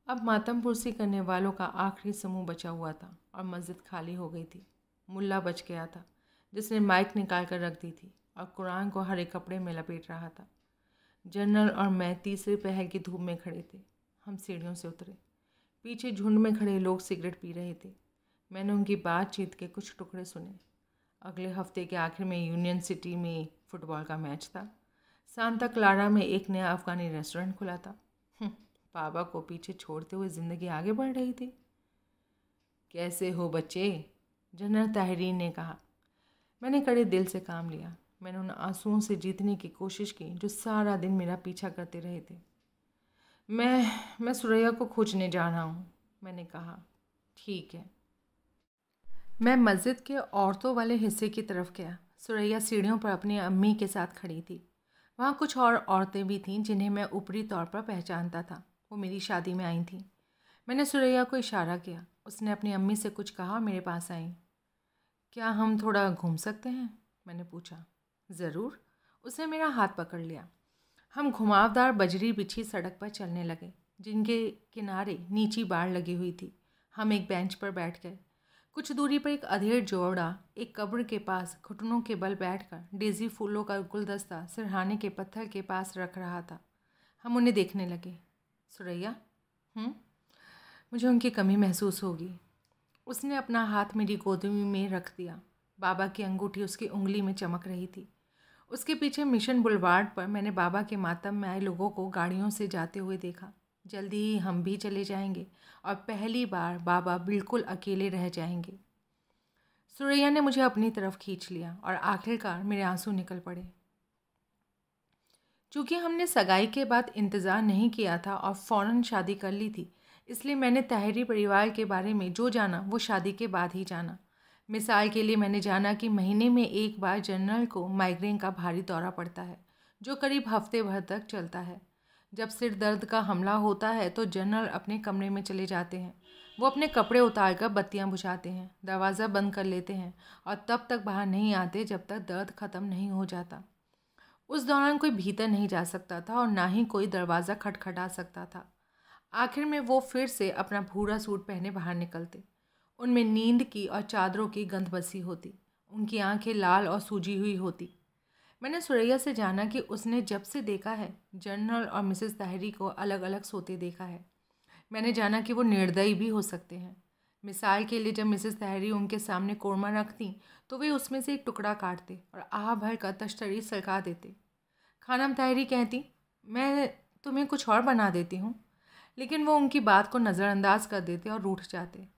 अब मातम पुरसी करने वालों का आखिरी समूह बचा हुआ था और मस्जिद खाली हो गई थी। मुल्ला बच गया था। जिसने माइक निकाल कर रख दी थी और कुरान को हरे कपड़े में लपेट रहा था। जनरल और मैं तीसरे पहर की धूप में खड़े थे। हम सीढ़ियों से उतरे। पीछे झुंड में खड़े लोग सिगरेट पी रहे थे। मैंने उनकी बातचीत के कुछ टुकड़े सुने। अगले हफ़्ते के आखिर में यूनियन सिटी में फुटबॉल का मैच था। सांता क्लारा में एक नया अफ़गानी रेस्टोरेंट खुला था। हम्म, बाबा को पीछे छोड़ते हुए ज़िंदगी आगे बढ़ रही थी। कैसे हो बच्चे? जनरल ताहरीन ने कहा। मैंने कड़े दिल से काम लिया। मैंने उन आंसुओं से जीतने की कोशिश की जो सारा दिन मेरा पीछा करते रहे थे। मैं मैं सुरैया को खोजने जा रहा हूँ, मैंने कहा। ठीक है। मैं मस्जिद के औरतों वाले हिस्से की तरफ़ गया। सुरैया सीढ़ियों पर अपनी अम्मी के साथ खड़ी थी। वहाँ कुछ और औरतें भी थीं जिन्हें मैं ऊपरी तौर पर पहचानता था। वो मेरी शादी में आई थीं। मैंने सुरैया को इशारा किया। उसने अपनी अम्मी से कुछ कहा और मेरे पास आई। क्या हम थोड़ा घूम सकते हैं? मैंने पूछा। ज़रूर। उसने मेरा हाथ पकड़ लिया। हम घुमावदार बजरी बिछी सड़क पर चलने लगे, जिनके किनारे नीची बाढ़ लगी हुई थी। हम एक बेंच पर बैठ गए। कुछ दूरी पर एक अधेड़ जोड़ा, एक कब्र के पास घुटनों के बल बैठकर डेजी फूलों का गुलदस्ता सिरहाने के पत्थर के पास रख रहा था। हम उन्हें देखने लगे। सुरैया? मुझे उनकी कमी महसूस होगी। उसने अपना हाथ मेरी गोदी में रख दिया। बाबा की अंगूठी उसकी उंगली में चमक रही थी। उसके पीछे मिशन बुलवार्ड पर मैंने बाबा के मातम में आए लोगों को गाड़ियों से जाते हुए देखा। जल्दी ही हम भी चले जाएँगे और पहली बार बाबा बिल्कुल अकेले रह जाएँगे। सुरैया ने मुझे अपनी तरफ़ खींच लिया और आखिरकार मेरे आँसू निकल पड़े। चूँकि हमने सगाई के बाद इंतज़ार नहीं किया था और फ़ौरन शादी कर ली थी इसलिए मैंने ताहरी परिवार के बारे में जो जाना, वो शादी के बाद ही जाना। मिसाल के लिए मैंने जाना कि महीने में एक बार जनरल को माइग्रेन का भारी दौरा पड़ता है, जो करीब हफ़्ते भर तक चलता है। जब सिर दर्द का हमला होता है तो जनरल अपने कमरे में चले जाते हैं। वो अपने कपड़े उतार कर बत्तियाँ बुझाते हैं, दरवाज़ा बंद कर लेते हैं और तब तक बाहर नहीं आते जब तक दर्द ख़त्म नहीं हो जाता। उस दौरान कोई भीतर नहीं जा सकता था और ना ही कोई दरवाज़ा खटखटा सकता था। आखिर में वो फिर से अपना भूरा सूट पहने बाहर निकलते। उनमें नींद की और चादरों की गंध बसी होती। उनकी आँखें लाल और सूजी हुई होती। मैंने सुरैया से जाना कि उसने जब से देखा है, जनरल और मिसेस ताहरी को अलग अलग सोते देखा है। मैंने जाना कि वो निर्दयी भी हो सकते हैं। मिसाल के लिए जब मिसेस ताहरी उनके सामने कोरमा रखती तो वे उसमें से एक टुकड़ा काटते और आह भर का तश्तरी सलका देते। खानम ताहरी कहती, मैं तुम्हें कुछ और बना देती हूँ। लेकिन वो उनकी बात को नज़रअंदाज कर देते और रूठ जाते।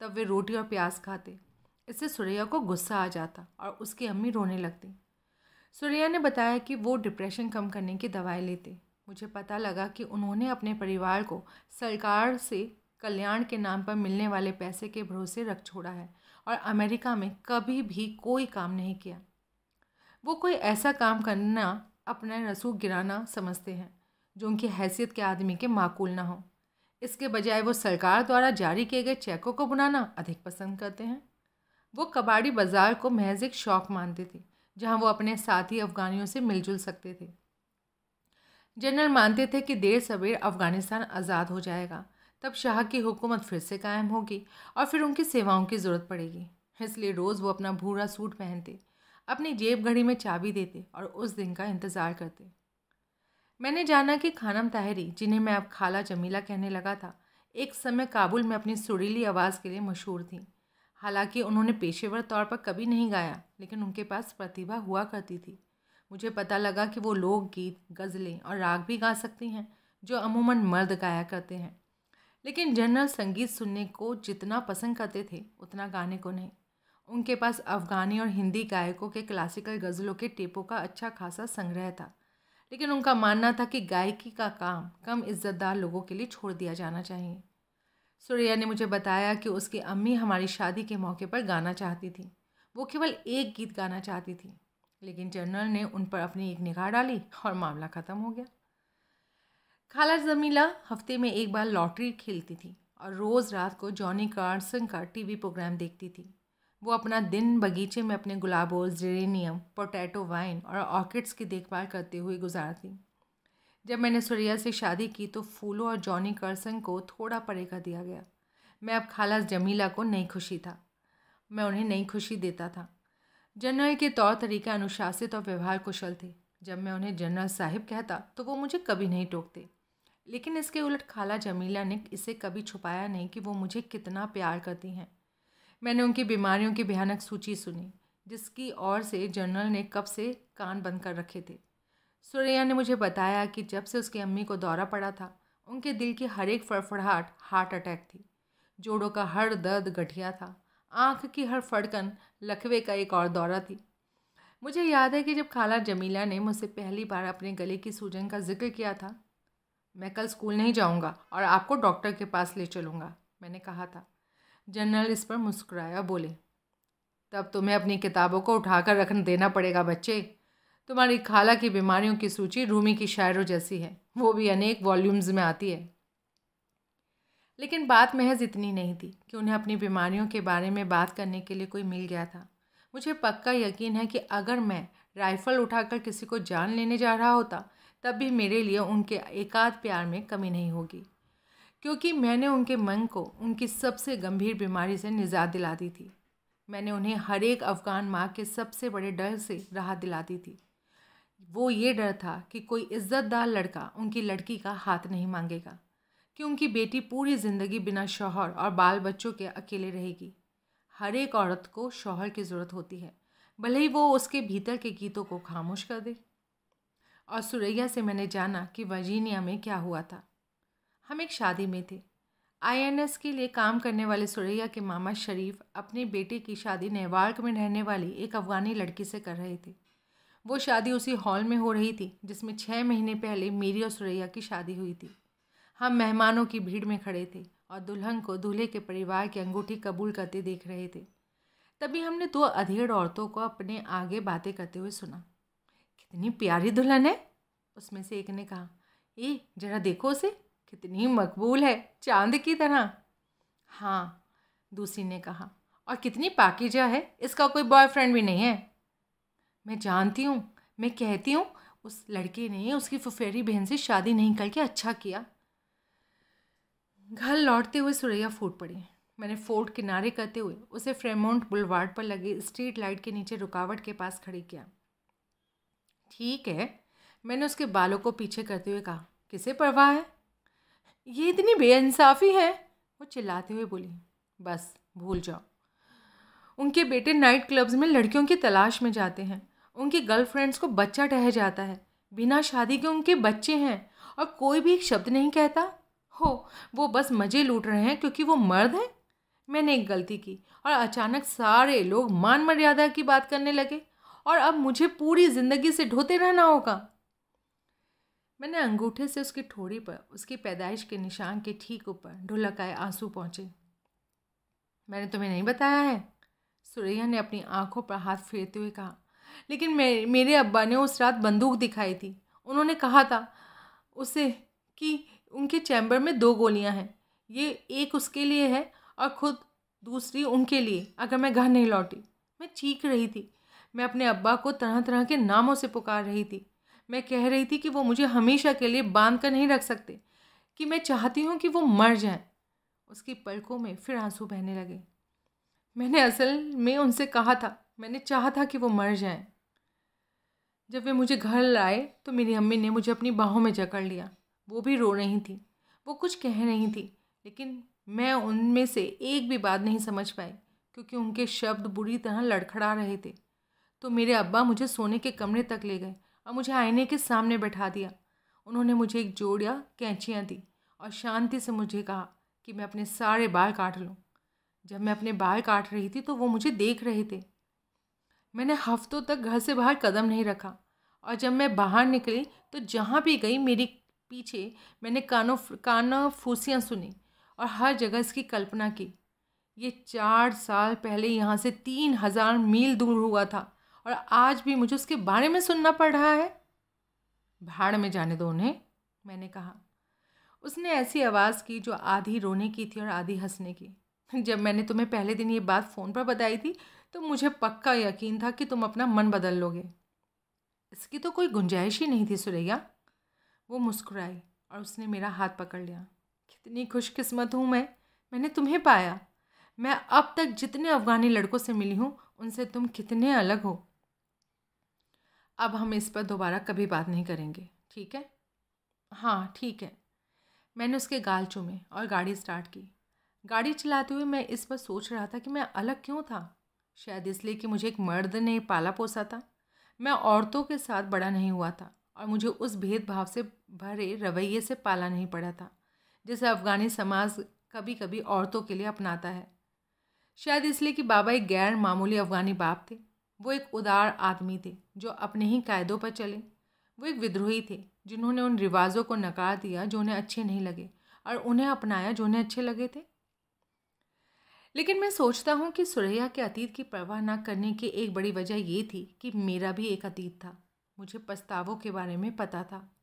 तब वे रोटी और प्याज खाते। इससे सुरैया को गुस्सा आ जाता और उसकी अम्मी रोने लगती। सुरैया ने बताया कि वो डिप्रेशन कम करने की दवाई लेते। मुझे पता लगा कि उन्होंने अपने परिवार को सरकार से कल्याण के नाम पर मिलने वाले पैसे के भरोसे रख छोड़ा है और अमेरिका में कभी भी कोई काम नहीं किया। वो कोई ऐसा काम करना अपना रसूख गिराना समझते हैं। जो उनकी हैसियत के आदमी के माकूल ना हो। इसके बजाय वो सरकार द्वारा जारी किए गए चेकों को बुनाना अधिक पसंद करते हैं। वो कबाड़ी बाज़ार को महज एक शौक मानते थे, जहाँ वो अपने साथी अफ़गानियों से मिलजुल सकते थे। जनरल मानते थे कि देर सवेर अफ़गानिस्तान आज़ाद हो जाएगा, तब शाह की हुकूमत फिर से कायम होगी और फिर उनकी सेवाओं की ज़रूरत पड़ेगी। इसलिए रोज़ वो अपना भूरा सूट पहनते, अपनी जेब घड़ी में चाबी देते और उस दिन का इंतज़ार करते। मैंने जाना कि खानम ताहरी, जिन्हें मैं अब खाला जमीला कहने लगा था, एक समय काबुल में अपनी सुरीली आवाज़ के लिए मशहूर थी। हालाँकि उन्होंने पेशेवर तौर पर कभी नहीं गाया, लेकिन उनके पास प्रतिभा हुआ करती थी। मुझे पता लगा कि वो लोकगीत, गज़लें और राग भी गा सकती हैं, जो अमूमन मर्द गाया करते हैं। लेकिन जनरल संगीत सुनने को जितना पसंद करते थे, उतना गाने को नहीं। उनके पास अफ़गानी और हिंदी गायकों के क्लासिकल गज़लों के टेपों का अच्छा खासा संग्रह था। लेकिन उनका मानना था कि गायकी का काम कम इज्जतदार लोगों के लिए छोड़ दिया जाना चाहिए। सुरैया ने मुझे बताया कि उसकी अम्मी हमारी शादी के मौके पर गाना चाहती थी। वो केवल एक गीत गाना चाहती थी, लेकिन जनरल ने उन पर अपनी एक निगाह डाली और मामला ख़त्म हो गया। खाला जमीला हफ़्ते में एक बार लॉटरी खेलती थी और रोज़ रात को जॉनी कार्सन का टीवी प्रोग्राम देखती थी। वो अपना दिन बगीचे में अपने गुलाबों जेरेनियम, पोटैटो, वाइन और ऑर्किड्स की देखभाल करते हुए गुजारती जब मैंने सुरैया से शादी की तो फूलों और जॉनी कर्सन को थोड़ा परे कर दिया गया। मैं अब खाला जमीला को नई खुशी था। मैं उन्हें नई खुशी देता था। जनरल के तौर तरीके अनुशासित और व्यवहार कुशल थे। जब मैं उन्हें जनरल साहिब कहता तो वो मुझे कभी नहीं टोकते। लेकिन इसके उलट खाला जमीला ने इसे कभी छुपाया नहीं कि वो मुझे कितना प्यार करती हैं। मैंने उनकी बीमारियों की भयानक सूची सुनी, जिसकी ओर से जनरल ने कब से कान बंद कर रखे थे। सुरैया ने मुझे बताया कि जब से उसकी अम्मी को दौरा पड़ा था, उनके दिल की हर एक फड़फड़ाहट हार्ट अटैक थी। जोड़ों का हर दर्द गठिया था, आँख की हर फड़कन लखवे का एक और दौरा थी। मुझे याद है कि जब खाला जमीला ने मुझसे पहली बार अपने गले की सूजन का ज़िक्र किया था, मैं कल स्कूल नहीं जाऊँगा और आपको डॉक्टर के पास ले चलूँगा, मैंने कहा था। जनरल इस पर मुस्कुराया, बोले, तब तुम्हें अपनी किताबों को उठाकर रख देना पड़ेगा, बच्चे। तुम्हारी खाला की बीमारियों की सूची रूमी की शायरों जैसी है। वो भी अनेक वॉल्यूम्स में आती है। लेकिन बात महज इतनी नहीं थी कि उन्हें अपनी बीमारियों के बारे में बात करने के लिए कोई मिल गया था। मुझे पक्का यकीन है कि अगर मैं राइफ़ल उठाकर किसी को जान लेने जा रहा होता, तब भी मेरे लिए उनके एकाध प्यार में कमी नहीं होगी। क्योंकि मैंने उनके मन को उनकी सबसे गंभीर बीमारी से निजात दिला दी थी। मैंने उन्हें हर एक अफ़गान माँ के सबसे बड़े डर से राहत दिला दी थी। वो ये डर था कि कोई इज़्ज़तदार लड़का उनकी लड़की का हाथ नहीं मांगेगा, कि उनकी बेटी पूरी ज़िंदगी बिना शौहर और बाल बच्चों के अकेले रहेगी। हर एक औरत को शौहर की ज़रूरत होती है, भले ही वो उसके भीतर के गीतों को खामोश कर दे। और सुरैया से मैंने जाना कि वर्जीनिया में क्या हुआ था। हम एक शादी में थे। आईएनएस के लिए काम करने वाले सुरैया के मामा शरीफ अपने बेटे की शादी नेवार्क में रहने वाली एक अफ़गानी लड़की से कर रहे थे। वो शादी उसी हॉल में हो रही थी, जिसमें छः महीने पहले मेरी और सुरैया की शादी हुई थी। हम मेहमानों की भीड़ में खड़े थे और दुल्हन को दूल्हे के परिवार की अंगूठी कबूल करते देख रहे थे। तभी हमने दो अधेड़ औरतों को अपने आगे बातें करते हुए सुना। कितनी प्यारी दुल्हन है, उसमें से एक ने कहा। ए, जरा देखो उसे। कितनी मकबूल है, चाँद की तरह। हाँ दूसरी ने कहा, और कितनी पाकिजा है, इसका कोई बॉयफ्रेंड भी नहीं है। मैं जानती हूँ, मैं कहती हूँ, उस लड़के ने उसकी फुफेरी बहन से शादी नहीं करके अच्छा किया। घर लौटते हुए सुरैया फूट पड़ी। मैंने फोर्ट किनारे करते हुए उसे फ्रेमोंट बुलवार्ड पर लगे स्ट्रीट लाइट के नीचे रुकावट के पास खड़ी किया। ठीक है, मैंने उसके बालों को पीछे करते हुए कहा, किसे परवाह है? ये इतनी बेइंसाफ़ी है। वो चिल्लाते हुए बोली, बस, भूल जाओ। उनके बेटे नाइट क्लब्स में लड़कियों की तलाश में जाते हैं। उनकी गर्लफ्रेंड्स को बच्चा ठह जाता है। बिना शादी के उनके बच्चे हैं। और कोई भी एक शब्द नहीं कहता। हो, वो बस मज़े लूट रहे हैं क्योंकि वो मर्द हैं। मैंने एक गलती की और अचानक सारे लोग मान मर्यादा की बात करने लगे। और अब मुझे पूरी ज़िंदगी से ढोते रहना होगा। मैंने अंगूठे से उसकी ठोड़ी पर उसकी पैदाइश के निशान के ठीक ऊपर ढुलक आए आँसू पहुँचे। मैंने तुम्हें नहीं बताया है? सुरैया ने अपनी आँखों पर हाथ फेरते हुए कहा। लेकिन मे, मेरे अब्बा ने उस रात बंदूक दिखाई थी। उन्होंने कहा था उसे कि उनके चैम्बर में दो गोलियाँ हैं। ये एक उसके लिए है और ख़ुद दूसरी उनके लिए अगर मैं घर नहीं लौटी। मैं चीख रही थी। मैं अपने अब्बा को तरह तरह के नामों से पुकार रही थी। मैं कह रही थी कि वो मुझे हमेशा के लिए बाँध कर नहीं रख सकते, कि मैं चाहती हूँ कि वो मर जाए। उसकी पलकों में फिर आँसू बहने लगे। मैंने असल में उनसे कहा था, मैंने चाहा था कि वो मर जाए। जब वे मुझे घर लाए तो मेरी अम्मी ने मुझे अपनी बाहों में जकड़ लिया। वो भी रो रही थी। वो कुछ कह रही थी, लेकिन मैं उनमें से एक भी बात नहीं समझ पाई, क्योंकि उनके शब्द बुरी तरह लड़खड़ा रहे थे। तो मेरे अब्बा मुझे सोने के कमरे तक ले गए। और मुझे आईने के सामने बैठा दिया। उन्होंने मुझे एक जोड़िया, कैंचियाँ दी और शांति से मुझे कहा कि मैं अपने सारे बाल काट लूँ। जब मैं अपने बाल काट रही थी तो वो मुझे देख रहे थे। मैंने हफ्तों तक घर से बाहर कदम नहीं रखा और जब मैं बाहर निकली तो जहाँ भी गई मेरी पीछे मैंने कानों काना फूसियाँ सुनी और हर जगह इसकी कल्पना की। ये चार साल पहले यहाँ से तीन हज़ार मील दूर हुआ था। और आज भी मुझे उसके बारे में सुनना पड़ रहा है। भाड़ में जाने दो उन्हें, मैंने कहा। उसने ऐसी आवाज़ की जो आधी रोने की थी और आधी हंसने की। जब मैंने तुम्हें पहले दिन ये बात फ़ोन पर बताई थी तो मुझे पक्का यकीन था कि तुम अपना मन बदल लोगे। इसकी तो कोई गुंजाइश ही नहीं थी, सुरैया। वो मुस्कुराई और उसने मेरा हाथ पकड़ लिया। कितनी खुशकिस्मत हूँ मैं। मैंने तुम्हें पाया। मैं अब तक जितने अफ़गानी लड़कों से मिली हूँ, उनसे तुम कितने अलग हो। अब हम इस पर दोबारा कभी बात नहीं करेंगे, ठीक है? हाँ ठीक है। मैंने उसके गाल चूमे और गाड़ी स्टार्ट की। गाड़ी चलाते हुए मैं इस पर सोच रहा था कि मैं अलग क्यों था? शायद इसलिए कि मुझे एक मर्द ने पाला पोसा था। मैं औरतों के साथ बड़ा नहीं हुआ था और मुझे उस भेदभाव से भरे रवैये से पाला नहीं पड़ा था, जिसे अफ़गानी समाज कभी कभी औरतों के लिए अपनाता है। शायद इसलिए कि बाबा एक गैर मामूली अफ़गानी बाप थे। वो एक उदार आदमी थे, जो अपने ही कायदों पर चले। वो एक विद्रोही थे, जिन्होंने उन रिवाजों को नकार दिया जो उन्हें अच्छे नहीं लगे, और उन्हें अपनाया जो उन्हें अच्छे लगे थे। लेकिन मैं सोचता हूँ कि सुरैया के अतीत की परवाह न करने की एक बड़ी वजह ये थी कि मेरा भी एक अतीत था। मुझे पछतावों के बारे में पता था।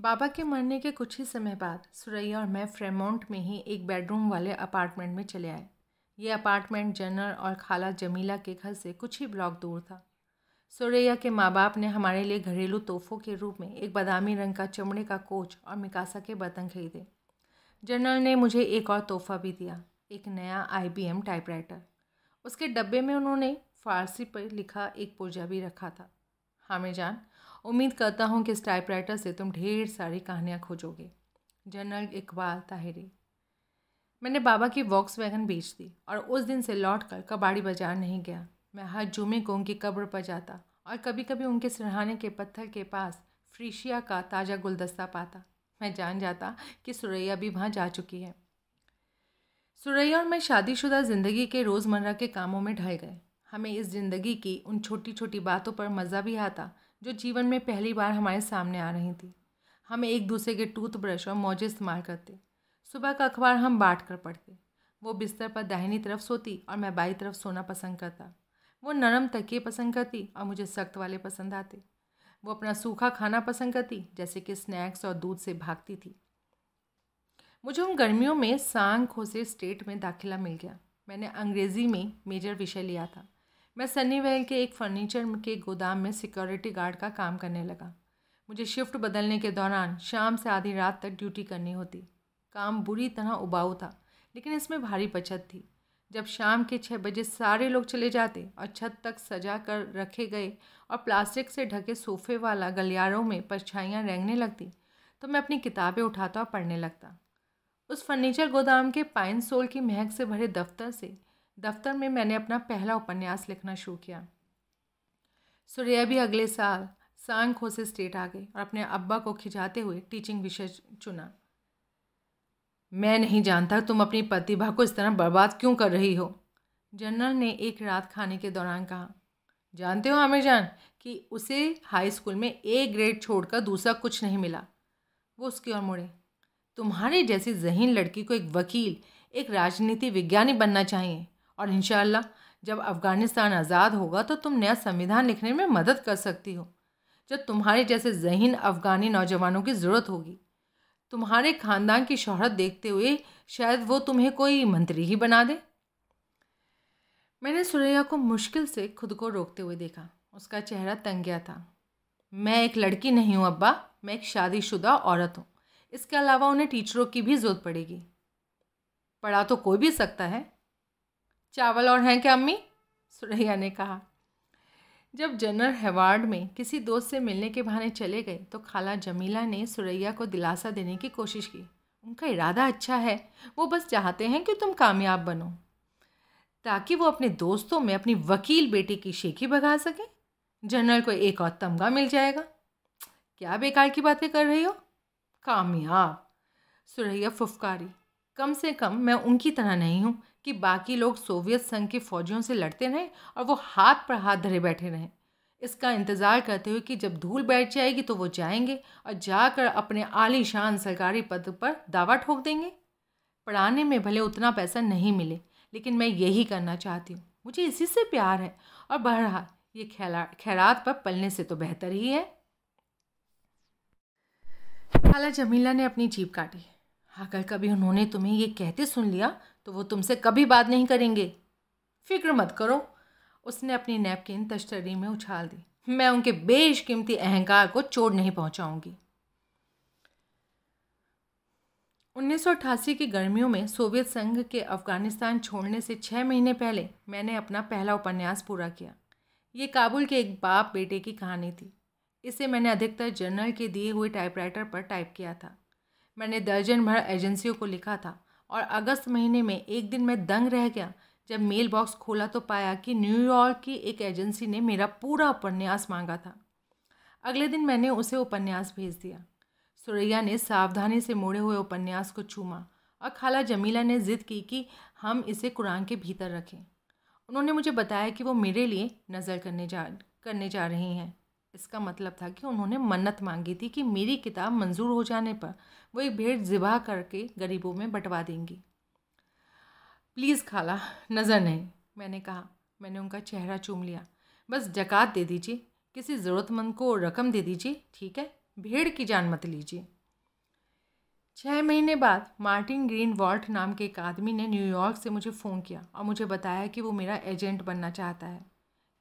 बाबा के मरने के कुछ ही समय बाद सुरैया और मैं फ्रेमोंट में ही एक बेडरूम वाले अपार्टमेंट में चले आए। ये अपार्टमेंट जनरल और खाला जमीला के घर से कुछ ही ब्लॉक दूर था। सुरैया के माँ बाप ने हमारे लिए घरेलू तोहफों के रूप में एक बादामी रंग का चमड़े का कोच और मिकासा के बर्तन खरीदे। जनरल ने मुझे एक और तोहफा भी दिया, एक नया आईबीएम टाइपराइटर उसके डब्बे में उन्होंने फ़ारसी पर लिखा एक पुर्जा भी रखा था। हामिद जान, उम्मीद करता हूँ कि इस टाइपराइटर से तुम ढेर सारी कहानियाँ खोजोगे। जनरल इकबाल ताहिरी। मैंने बाबा की वॉक्स वैगन बेच दी और उस दिन से लौट कर कबाड़ी बाज़ार नहीं गया। मैं हर जुमे को उनकी कब्र पर जाता और कभी कभी उनके सिरहाने के पत्थर के पास फ्रीशिया का ताज़ा गुलदस्ता पाता। मैं जान जाता कि सुरैया भी वहाँ जा चुकी है। सुरैया और मैं शादीशुदा ज़िंदगी के रोज़मर्रा के कामों में ढल गए। हमें इस ज़िंदगी की उन छोटी छोटी बातों पर मज़ा भी आता जो जीवन में पहली बार हमारे सामने आ रही थी। हम एक दूसरे के टूथब्रश और मौजे इस्तेमाल करते। सुबह का अखबार हम बांट कर पढ़ते। वो बिस्तर पर दाहिनी तरफ़ सोती और मैं बाई तरफ़ सोना पसंद करता। वो नरम तकिए पसंद करती और मुझे सख्त वाले पसंद आते। वो अपना सूखा खाना पसंद करती, जैसे कि स्नैक्स और दूध से भागती थी। मुझे उन गर्मियों में सांग खोसे स्टेट में दाखिला मिल गया। मैंने अंग्रेज़ी में मेजर विषय लिया था। मैं सन्नीवेल के एक फर्नीचर के गोदाम में सिक्योरिटी गार्ड का काम करने लगा। मुझे शिफ्ट बदलने के दौरान शाम से आधी रात तक ड्यूटी करनी होती। काम बुरी तरह उबाऊ था, लेकिन इसमें भारी बचत थी। जब शाम के छः बजे सारे लोग चले जाते और छत तक सजा कर रखे गए और प्लास्टिक से ढके सोफे वाला गलियारों में परछाइयाँ रेंगने लगती तो मैं अपनी किताबें उठाता और पढ़ने लगता। उस फर्नीचर गोदाम के पाइन सोल की महक से भरे दफ्तर से, दफ्तर में मैंने अपना पहला उपन्यास लिखना शुरू किया। सुरैया भी अगले साल सांग खो से स्टेट आ गई और अपने अब्बा को खिंचाते हुए टीचिंग विषय चुना। मैं नहीं जानता तुम अपनी प्रतिभा को इस तरह बर्बाद क्यों कर रही हो। जनरल ने एक रात खाने के दौरान कहा, जानते हो आमिर जान कि उसे हाई स्कूल में ए ग्रेड छोड़कर दूसरा कुछ नहीं मिला। वो उसकी ओर मुड़े, तुम्हारी जैसी जहीन लड़की को एक वकील, एक राजनीति विज्ञानी बनना चाहिए और इन जब अफ़गानिस्तान आज़ाद होगा तो तुम नया संविधान लिखने में मदद कर सकती हो। जब तुम्हारे जैसे जहीन अफ़गानी नौजवानों की ज़रूरत होगी तुम्हारे ख़ानदान की शोहरत देखते हुए शायद वो तुम्हें कोई मंत्री ही बना दे। मैंने सुरैया को मुश्किल से खुद को रोकते हुए देखा। उसका चेहरा तंग गया था। मैं एक लड़की नहीं हूँ, अब्बा। मैं एक शादीशुदा औरत हूँ। इसके अलावा उन्हें टीचरों की भी ज़रूरत पड़ेगी। पढ़ा तो कोई भी सकता है। चावल और हैं क्या, अम्मी? सुरैया ने कहा। जब जनरल हेवार्ड में किसी दोस्त से मिलने के बहाने चले गए तो खाला जमीला ने सुरैया को दिलासा देने की कोशिश की। उनका इरादा अच्छा है। वो बस चाहते हैं कि तुम कामयाब बनो, ताकि वो अपने दोस्तों में अपनी वकील बेटी की शेखी भगा सके। जनरल को एक और तमगा मिल जाएगा। क्या बेकार की बातें कर रही हो? कामयाब, सुरैया फुफकारी। कम से कम मैं उनकी तरह नहीं हूँ। कि बाकी लोग सोवियत संघ के फौजियों से लड़ते रहें और वो हाथ पर हाथ धरे बैठे रहें इसका इंतज़ार करते हुए कि जब धूल बैठ जाएगी तो वो जाएँगे और जाकर अपने आलीशान सरकारी पद पर दावा ठोक देंगे। पढ़ाने में भले उतना पैसा नहीं मिले, लेकिन मैं यही करना चाहती हूँ। मुझे इसी से प्यार है। और बहरहाल, ये खैला, खैरात पर पलने से तो बेहतर ही है। खाला जमीला ने अपनी जीप काटी। अगर कभी उन्होंने तुम्हें ये कहते सुन लिया तो वो तुमसे कभी बात नहीं करेंगे। फ़िक्र मत करो। उसने अपनी नैपकिन तश्तरी में उछाल दी। मैं उनके बेशकीमती अहंकार को चोट नहीं पहुंचाऊँगी। 1988 की गर्मियों में सोवियत संघ के अफ़गानिस्तान छोड़ने से छः महीने पहले मैंने अपना पहला उपन्यास पूरा किया। ये काबुल के एक बाप बेटे की कहानी थी। इसे मैंने अधिकतर जर्नल के दिए हुए टाइपराइटर पर टाइप किया था। मैंने दर्जन भर एजेंसियों को लिखा था। और अगस्त महीने में एक दिन मैं दंग रह गया। जब मेल बॉक्स खोला तो पाया कि न्यूयॉर्क की एक एजेंसी ने मेरा पूरा उपन्यास मांगा था। अगले दिन मैंने उसे उपन्यास भेज दिया। सुरैया ने सावधानी से मोड़े हुए उपन्यास को चूमा और खाला जमीला ने ज़िद की कि हम इसे कुरान के भीतर रखें। उन्होंने मुझे बताया कि वो मेरे लिए नज़र करने जा करने जा रही हैं। इसका मतलब था कि उन्होंने मन्नत मांगी थी कि मेरी किताब मंजूर हो जाने पर वो एक भेड़ ज़िबा करके गरीबों में बंटवा देंगी। प्लीज़ खाला, नज़र नहीं, मैंने कहा। मैंने उनका चेहरा चूम लिया। बस जक़ात दे दीजिए, किसी ज़रूरतमंद को रकम दे दीजिए, ठीक है? भेड़ की जान मत लीजिए। छः महीने बाद मार्टिन ग्रीन वॉल्ट नाम के एक आदमी ने न्यूयॉर्क से मुझे फ़ोन किया और मुझे बताया कि वो मेरा एजेंट बनना चाहता है।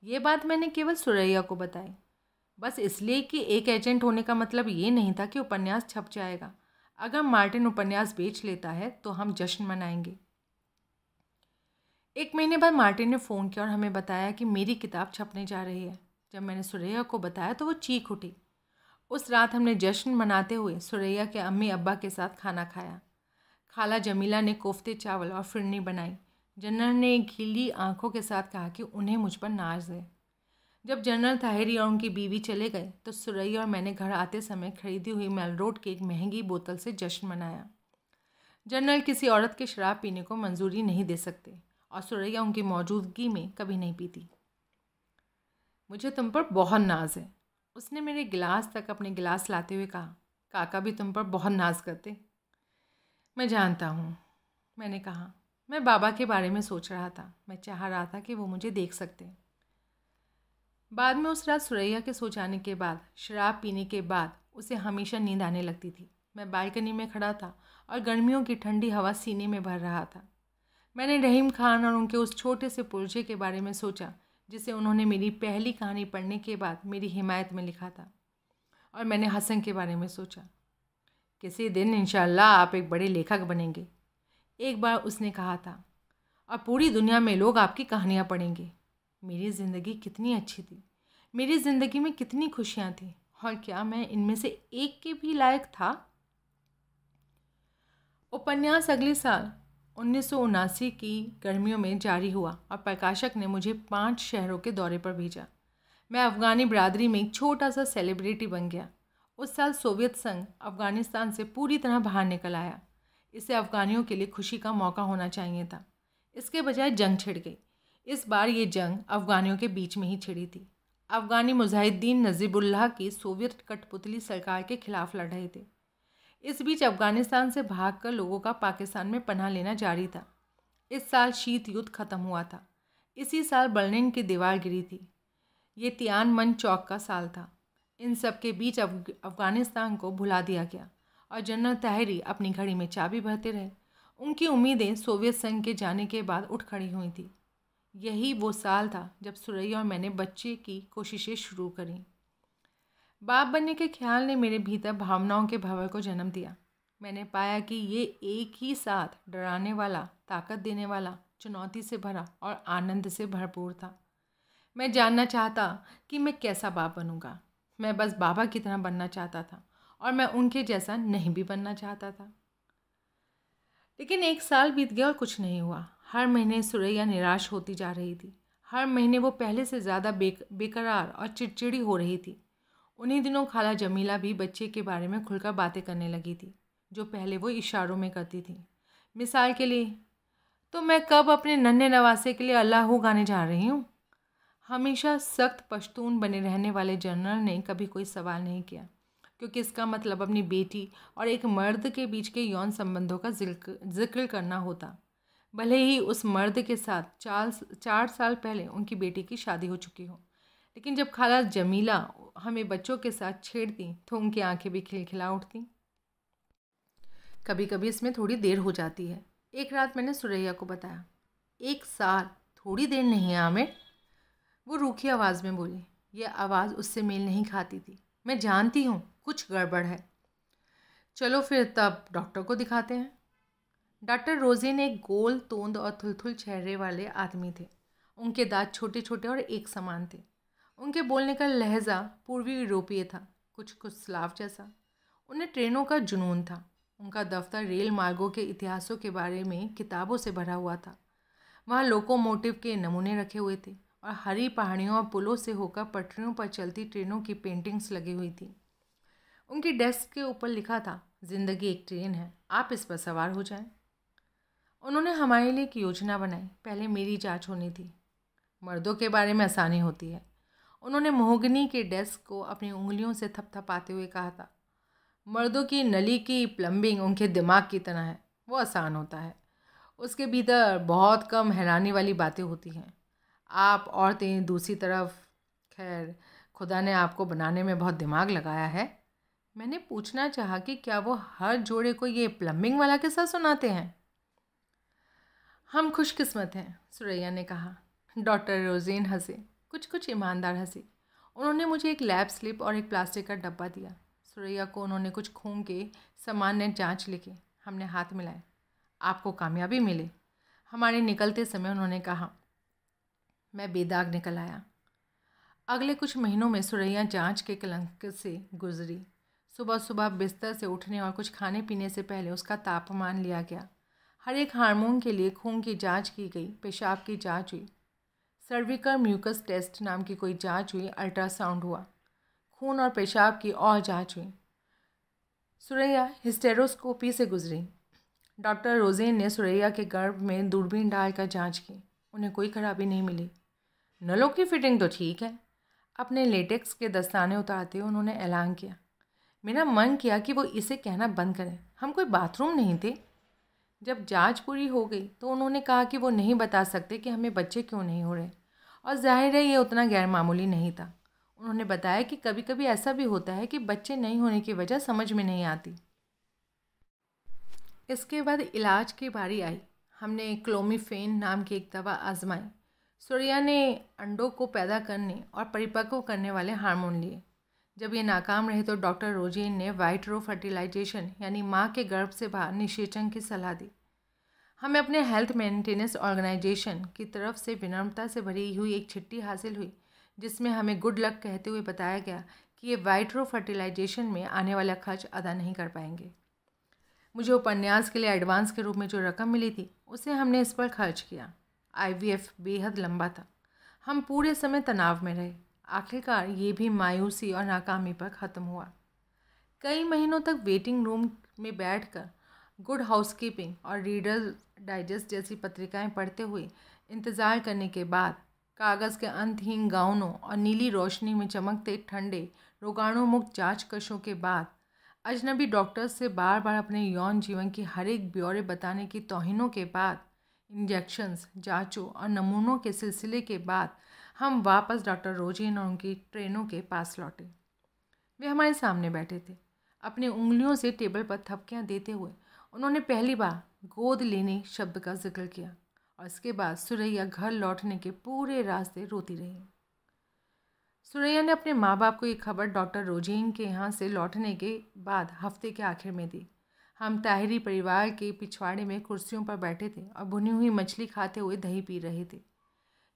ये बात मैंने केवल सुरैया को बताई। बस इसलिए कि एक एजेंट होने का मतलब ये नहीं था कि उपन्यास छप जाएगा। अगर मार्टिन उपन्यास बेच लेता है तो हम जश्न मनाएँगे। एक महीने बाद मार्टिन ने फ़ोन किया और हमें बताया कि मेरी किताब छपने जा रही है। जब मैंने सुरैया को बताया तो वो चीख उठी। उस रात हमने जश्न मनाते हुए सुरैया के अम्मी अब्बा के साथ खाना खाया। खाला जमीला ने कोफ्ते, चावल और फिरनी बनाई। जनरल ने घीली आँखों के साथ कहा कि उन्हें मुझ पर नाज है। जब जनरल ताहिरी और उनकी बीवी चले गए तो सुरैया और मैंने घर आते समय खरीदी हुई मेलरोड की एक महँगी बोतल से जश्न मनाया। जनरल किसी औरत के शराब पीने को मंजूरी नहीं दे सकते और सुरैया उनकी मौजूदगी में कभी नहीं पीती। मुझे तुम पर बहुत नाज है, उसने मेरे गिलास तक अपने गिलास लाते हुए कहा। काका भी तुम पर बहुत नाज करते। मैं जानता हूँ, मैंने कहा। मैं बाबा के बारे में सोच रहा था, मैं चाह रहा था कि वो मुझे देख सकते। बाद में उस रात सुरैया के सो जाने के बाद, शराब पीने के बाद उसे हमेशा नींद आने लगती थी। मैं बालकनी में खड़ा था और गर्मियों की ठंडी हवा सीने में भर रहा था। मैंने रहीम खान और उनके उस छोटे से पुरजे के बारे में सोचा, जिसे उन्होंने मेरी पहली कहानी पढ़ने के बाद मेरी हिमायत में लिखा था और मैंने हसन के बारे में सोचा। किसी दिन इंशाल्लाह आप एक बड़े लेखक बनेंगे। एक बार उसने कहा था और पूरी दुनिया में लोग आपकी कहानियाँ पढ़ेंगे। मेरी ज़िंदगी कितनी अच्छी थी। मेरी ज़िंदगी में कितनी खुशियाँ थी। और क्या मैं इनमें से एक के भी लायक था? उपन्यास अगले साल उन्नीस सौ उनासी की गर्मियों में जारी हुआ और प्रकाशक ने मुझे पाँच शहरों के दौरे पर भेजा। मैं अफ़गानी बरदरी में एक छोटा सा सेलिब्रिटी बन गया। उस साल सोवियत संघ अफ़गानिस्तान से पूरी तरह बाहर निकल आया। इसे अफ़गानियों के लिए खुशी का मौका होना चाहिए था। इसके बजाय जंग छिड़ गई। इस बार ये जंग अफ़गानियों के बीच में ही छिड़ी थी। अफ़गानी मुजाहिदीन नजीबुल्लाह की सोवियत कठपुतली सरकार के खिलाफ लड़ रहे थे। इस बीच अफ़गानिस्तान से भागकर लोगों का पाकिस्तान में पनाह लेना जारी था। इस साल शीत युद्ध खत्म हुआ था। इसी साल बर्लिन की दीवार गिरी थी। ये तियान मन चौक का साल था। इन सब के बीच अफ़गानिस्तान को भुला दिया गया और जनरल ताहरी अपनी घड़ी में चाबी भरते रहे। उनकी उम्मीदें सोवियत संघ के जाने के बाद उठ खड़ी हुई थी। यही वो साल था जब सुरैया और मैंने बच्चे की कोशिशें शुरू करी। बाप बनने के ख्याल ने मेरे भीतर भावनाओं के भवर को जन्म दिया। मैंने पाया कि ये एक ही साथ डराने वाला, ताकत देने वाला, चुनौती से भरा और आनंद से भरपूर था। मैं जानना चाहता कि मैं कैसा बाप बनूँगा। मैं बस बाबा की तरह बनना चाहता था और मैं उनके जैसा नहीं भी बनना चाहता था। लेकिन एक साल बीत गया और कुछ नहीं हुआ। हर महीने सुरैया निराश होती जा रही थी। हर महीने वो पहले से ज़्यादा बेक, बेकरार और चिड़चिड़ी हो रही थी। उन्हीं दिनों खाला जमीला भी बच्चे के बारे में खुलकर बातें करने लगी थी, जो पहले वो इशारों में करती थी। मिसाल के लिए तो मैं कब अपने नन्हे नवासे के लिए अल्लाह गाने जा रही हूँ? हमेशा सख्त पश्तून बने रहने वाले जनरल ने कभी कोई सवाल नहीं किया, क्योंकि इसका मतलब अपनी बेटी और एक मर्द के बीच के यौन संबंधों का ज़िक्र करना होता। भले ही उस मर्द के साथ चार चार साल पहले उनकी बेटी की शादी हो चुकी हो, लेकिन जब खाला जमीला हमें बच्चों के साथ छेड़ती तो उनकी आँखें भी खिलखिला उठती। कभी कभी इसमें थोड़ी देर हो जाती है। एक रात मैंने सुरैया को बताया, एक साल, थोड़ी देर नहीं है आमिर। वो रूखी आवाज़ में बोली यह आवाज़ उससे मेल नहीं खाती थी। मैं जानती हूँ, कुछ गड़बड़ है। चलो फिर तब डॉक्टर को दिखाते हैं। डॉक्टर रोजीन एक गोल, तोंद और थुलथुल चेहरे वाले आदमी थे। उनके दांत छोटे छोटे और एक समान थे। उनके बोलने का लहजा पूर्वी यूरोपीय था, कुछ कुछ स्लाव जैसा। उन्हें ट्रेनों का जुनून था। उनका दफ्तर रेल मार्गों के इतिहासों के बारे में किताबों से भरा हुआ था। वहाँ लोकोमोटिव के नमूने रखे हुए थे और हरी पहाड़ियों और पुलों से होकर पटरियों पर चलती ट्रेनों की पेंटिंग्स लगी हुई थी। उनकी डेस्क के ऊपर लिखा था, ज़िंदगी एक ट्रेन है, आप इस पर सवार हो जाएँ। उन्होंने हमारे लिए एक योजना बनाई। पहले मेरी जाँच होनी थी। मर्दों के बारे में आसानी होती है। उन्होंने मोहगनी के डेस्क को अपनी उंगलियों से थपथपाते हुए कहा था। मर्दों की नली की प्लम्बिंग उनके दिमाग की तरह है। वो आसान होता है। उसके भीतर बहुत कम हैरानी वाली बातें होती हैं। आप औरतें दूसरी तरफ़, खैर, खुदा ने आपको बनाने में बहुत दिमाग लगाया है। मैंने पूछना चाहा कि क्या वो हर जोड़े को ये प्लम्बिंग वाला किस्सा सुनाते हैं? हम खुशकिस्मत हैं, सुरैया ने कहा। डॉक्टर रोजीन हंसे कुछ कुछ ईमानदार हँसी। उन्होंने मुझे एक लैब स्लिप और एक प्लास्टिक का डब्बा दिया। सुरैया को उन्होंने कुछ खून के सामान्य जाँच लिखे। हमने हाथ मिलाए। आपको कामयाबी मिले। हमारे निकलते समय उन्होंने कहा, मैं बेदाग निकल आया। अगले कुछ महीनों में सुरैया जाँच के कलंक से गुजरी। सुबह सुबह बिस्तर से उठने और कुछ खाने पीने से पहले उसका तापमान लिया गया। हर एक हार्मोन के लिए खून की जाँच की गई, पेशाब की जाँच हुई। सर्विकल म्यूकस टेस्ट नाम की कोई जाँच हुई, अल्ट्रासाउंड हुआ। खून और पेशाब की और जाँच हुई। सुरैया हिस्टेरोस्कोपी से गुजरी। डॉक्टर रोजेन ने सुरैया के गर्भ में दूरबीन डालकर जाँच की। उन्हें कोई खराबी नहीं मिली। नलों की फिटिंग तो ठीक है। अपने लेटेक्स के दस्ताने उतारते हुए उन्होंने ऐलान किया। मेरा मन किया कि वो इसे कहना बंद करें। हम कोई बाथरूम नहीं थे। जब जाँच पूरी हो गई तो उन्होंने कहा कि वो नहीं बता सकते कि हमें बच्चे क्यों नहीं हो रहे। और ज़ाहिर है, ये उतना गैर मामूली नहीं था। उन्होंने बताया कि कभी कभी ऐसा भी होता है कि बच्चे नहीं होने की वजह समझ में नहीं आती। इसके बाद इलाज की बारी आई। हमने क्लोमीफेन नाम की एक दवा आजमाई। सूर्या ने अंडों को पैदा करने और परिपक्व करने वाले हार्मोन लिए। जब ये नाकाम रहे तो डॉक्टर रोजेन ने वाइट्रो फर्टिलाइजेशन, यानी माँ के गर्भ से बाहर निषेचन की सलाह दी। हमें अपने हेल्थ मेंटेनेंस ऑर्गेनाइजेशन की तरफ़ से विनम्रता से भरी हुई एक चिट्ठी हासिल हुई, जिसमें हमें गुड लक कहते हुए बताया गया कि ये वाइट्रो फर्टिलाइजेशन में आने वाला खर्च अदा नहीं कर पाएँगे। मुझे उपन्यास के लिए एडवांस के रूप में जो रकम मिली थी, उसे हमने इस पर खर्च किया। आईवीएफ बेहद लंबा था। हम पूरे समय तनाव में रहे। आखिरकार ये भी मायूसी और नाकामी पर ख़त्म हुआ। कई महीनों तक वेटिंग रूम में बैठकर गुड हाउसकीपिंग और रीडर डाइजेस्ट जैसी पत्रिकाएँ पढ़ते हुए इंतज़ार करने के बाद कागज़ के अंतहीन गाउनों और नीली रोशनी में चमकते ठंडे रोगाणुमुक्त जाँच कशों के बाद अजनबी डॉक्टर्स से बार बार अपने यौन जीवन की हर एक ब्यौरे बताने की तोहिनों के बाद, इंजेक्शन्स, जांचों और नमूनों के सिलसिले के बाद हम वापस डॉक्टर रोजिन और उनकी ट्रेनों के पास लौटे। वे हमारे सामने बैठे थे। अपनी उंगलियों से टेबल पर थपकियाँ देते हुए उन्होंने पहली बार गोद लेने शब्द का ज़िक्र किया और इसके बाद सुरैया घर लौटने के पूरे रास्ते रोती रही। सुरैया ने अपने माँ बाप को ये खबर डॉक्टर रोजीन के यहाँ से लौटने के बाद हफ़्ते के आखिर में दी। हम ताहिरी परिवार के पिछवाड़े में कुर्सियों पर बैठे थे और भुनी हुई मछली खाते हुए दही पी रहे थे।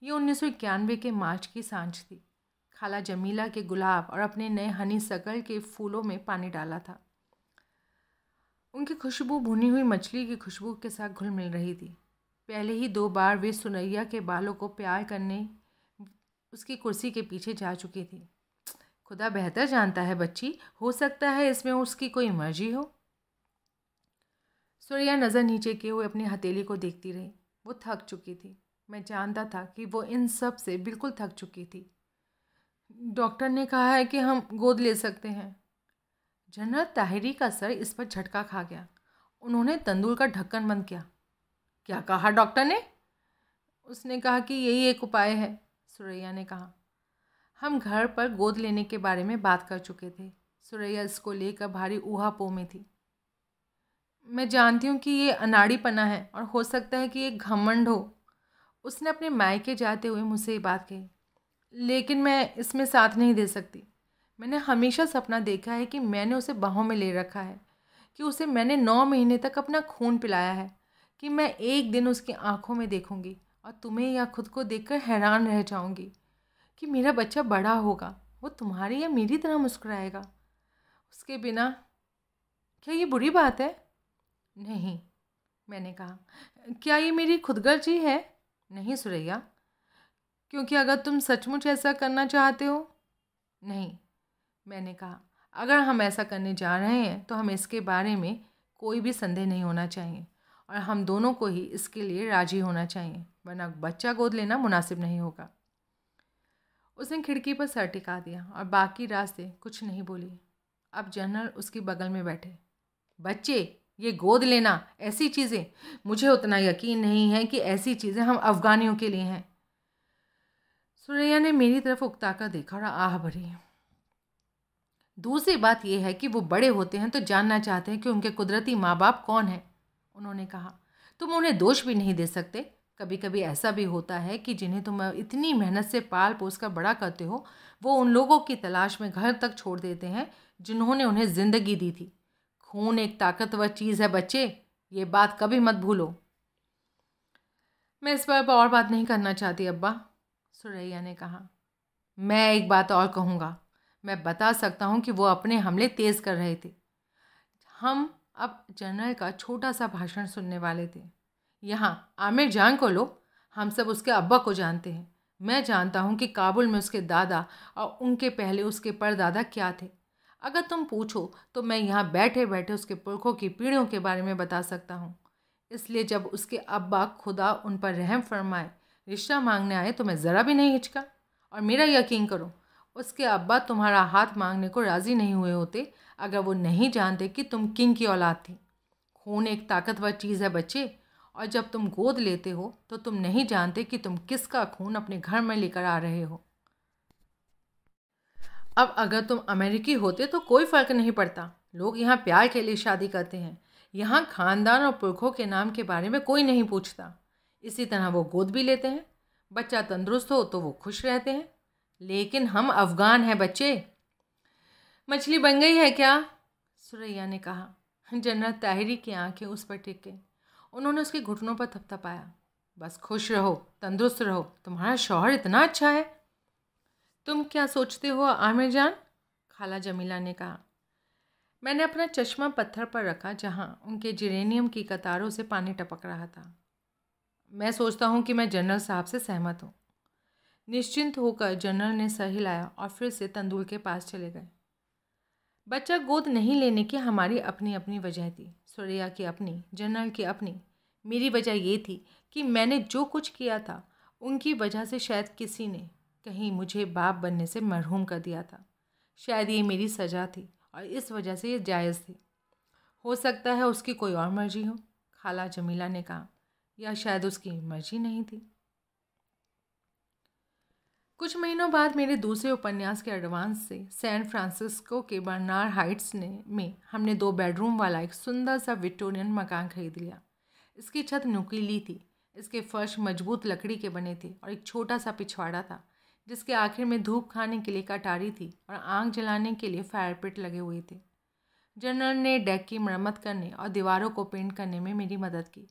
ये उन्नीस सौ इक्यानवे के मार्च की साँझ थी। खाला जमीला के गुलाब और अपने नए हनी सकल के फूलों में पानी डाला था। उनकी खुशबू भुनी हुई मछली की खुशबू के साथ घुल मिल रही थी। पहले ही दो बार वे सुनैया के बालों को प्यार करने, उसकी कुर्सी के पीछे जा चुकी थी। खुदा बेहतर जानता है बच्ची, हो सकता है इसमें उसकी कोई मर्ज़ी हो। सुरैया नज़र नीचे किए हुए अपनी हथेली को देखती रही। वो थक चुकी थी। मैं जानता था कि वो इन सबसे बिल्कुल थक चुकी थी। डॉक्टर ने कहा है कि हम गोद ले सकते हैं। जनरल ताहिरी का सर इस पर झटका खा गया। उन्होंने तंदूर का ढक्कन बंद किया। क्या कहा डॉक्टर ने? उसने कहा कि यही एक उपाय है, सुरैया ने कहा। हम घर पर गोद लेने के बारे में बात कर चुके थे। सुरैया इसको लेकर भारी ऊहापोह में थी। मैं जानती हूँ कि ये अनाड़ीपना है और हो सकता है कि ये घमंड हो। उसने अपने मायके जाते हुए मुझसे ये बात कही, लेकिन मैं इसमें साथ नहीं दे सकती। मैंने हमेशा सपना देखा है कि मैंने उसे बाहों में ले रखा है, कि उसे मैंने नौ महीने तक अपना खून पिलाया है, कि मैं एक दिन उसकी आँखों में देखूँगी और तुम्हें या खुद को देखकर हैरान रह जाऊँगी कि मेरा बच्चा बड़ा होगा, वो तुम्हारी या मेरी तरह मुस्कुराएगा। उसके बिना क्या ये बुरी बात है? नहीं, मैंने कहा, क्या ये मेरी खुदगर्जी है? नहीं सुरैया क्योंकि अगर तुम सचमुच ऐसा करना चाहते हो, नहीं, मैंने कहा, अगर हम ऐसा करने जा रहे हैं तो हमें इसके बारे में कोई भी संदेह नहीं होना चाहिए। और हम दोनों को ही इसके लिए राज़ी होना चाहिए, वरना बच्चा गोद लेना मुनासिब नहीं होगा। उसने खिड़की पर सर टिका दिया और बाकी रास्ते कुछ नहीं बोली। अब जनरल उसके बगल में बैठे। बच्चे ये गोद लेना, ऐसी चीज़ें। मुझे उतना यकीन नहीं है कि ऐसी चीज़ें हम अफ़गानियों के लिए हैं। सुरैया ने मेरी तरफ़ उकता कर देखा और आह भरी दूसरी बात यह है कि वो बड़े होते हैं तो जानना चाहते हैं कि उनके कुदरती माँ बाप कौन हैं, उन्होंने कहा। तुम उन्हें दोष भी नहीं दे सकते। कभी कभी ऐसा भी होता है कि जिन्हें तुम इतनी मेहनत से पाल पोस कर बड़ा करते हो, वो उन लोगों की तलाश में घर तक छोड़ देते हैं जिन्होंने उन्हें ज़िंदगी दी थी। खून एक ताकतवर चीज़ है बच्चे, ये बात कभी मत भूलो। मैं इस पर और बात नहीं करना चाहती, अब्बा, सुरैया ने कहा। मैं एक बात और कहूँगा, मैं बता सकता हूँ कि वो अपने हमले तेज़ कर रहे थे। हम अब जनरल का छोटा सा भाषण सुनने वाले थे। यहाँ, आमिर जान को लो, हम सब उसके अब्बा को जानते हैं। मैं जानता हूँ कि काबुल में उसके दादा और उनके पहले उसके परदादा क्या थे। अगर तुम पूछो तो मैं यहाँ बैठे बैठे उसके पुरखों की पीढ़ियों के बारे में बता सकता हूँ। इसलिए जब उसके अब्बा खुदा उन पर रहम फरमाए, रिश्ता मांगने आए तो मैं ज़रा भी नहीं हिचका। और मेरा यकीन करो, उसके अब्बा तुम्हारा हाथ मांगने को राज़ी नहीं हुए होते, अगर वो नहीं जानते कि तुम किंग की औलाद थी। खून एक ताकतवर चीज़ है बच्चे, और जब तुम गोद लेते हो तो तुम नहीं जानते कि तुम किसका खून अपने घर में लेकर आ रहे हो। अब अगर तुम अमेरिकी होते तो कोई फ़र्क नहीं पड़ता। लोग यहाँ प्यार के लिए शादी करते हैं। यहाँ खानदान और पुरखों के नाम के बारे में कोई नहीं पूछता। इसी तरह वो गोद भी लेते हैं। बच्चा तंदुरुस्त हो तो वो खुश रहते हैं। लेकिन हम अफ़गान हैं बच्चे। मछली बन गई है क्या? सुरैया ने कहा। जनरल ताहिरी की आँखें उस पर टिक गई। उन्होंने उसके घुटनों पर थपथपाया। बस खुश रहो, तंदुरुस्त रहो। तुम्हारा शौहर इतना अच्छा है। तुम क्या सोचते हो, आमिर जान? खाला जमीला ने कहा। मैंने अपना चश्मा पत्थर पर रखा, जहाँ उनके जिरेनियम की कतारों से पानी टपक रहा था। मैं सोचता हूँ कि मैं जनरल साहब से सहमत हूँ। निश्चिंत होकर जनरल ने सर हिलाया और फिर से तंदूर के पास चले गए। बच्चा गोद नहीं लेने की हमारी अपनी अपनी वजह थी। सुरैया की अपनी, जनरल की अपनी। मेरी वजह ये थी कि मैंने जो कुछ किया था, उनकी वजह से शायद किसी ने कहीं मुझे बाप बनने से मरहूम कर दिया था। शायद ये मेरी सज़ा थी और इस वजह से ये जायज़ थी। हो सकता है उसकी कोई और मर्ज़ी हो, खाला जमीला ने कहा, या शायद उसकी मर्ज़ी नहीं थी। कुछ महीनों बाद मेरे दूसरे उपन्यास के एडवांस से सैन फ्रांसिस्को के बर्नार हाइट्स ने, में हमने दो बेडरूम वाला एक सुंदर सा विक्टोरियन मकान खरीद लिया। इसकी छत नुकीली थी, इसके फर्श मज़बूत लकड़ी के बने थे और एक छोटा सा पिछवाड़ा था। जिसके आखिर में धूप खाने के लिए कटारी थी और आग जलाने के लिए फायर पिट लगे हुए थे। जनरल ने डेक की मरम्मत करने और दीवारों को पेंट करने में मेरी मदद की।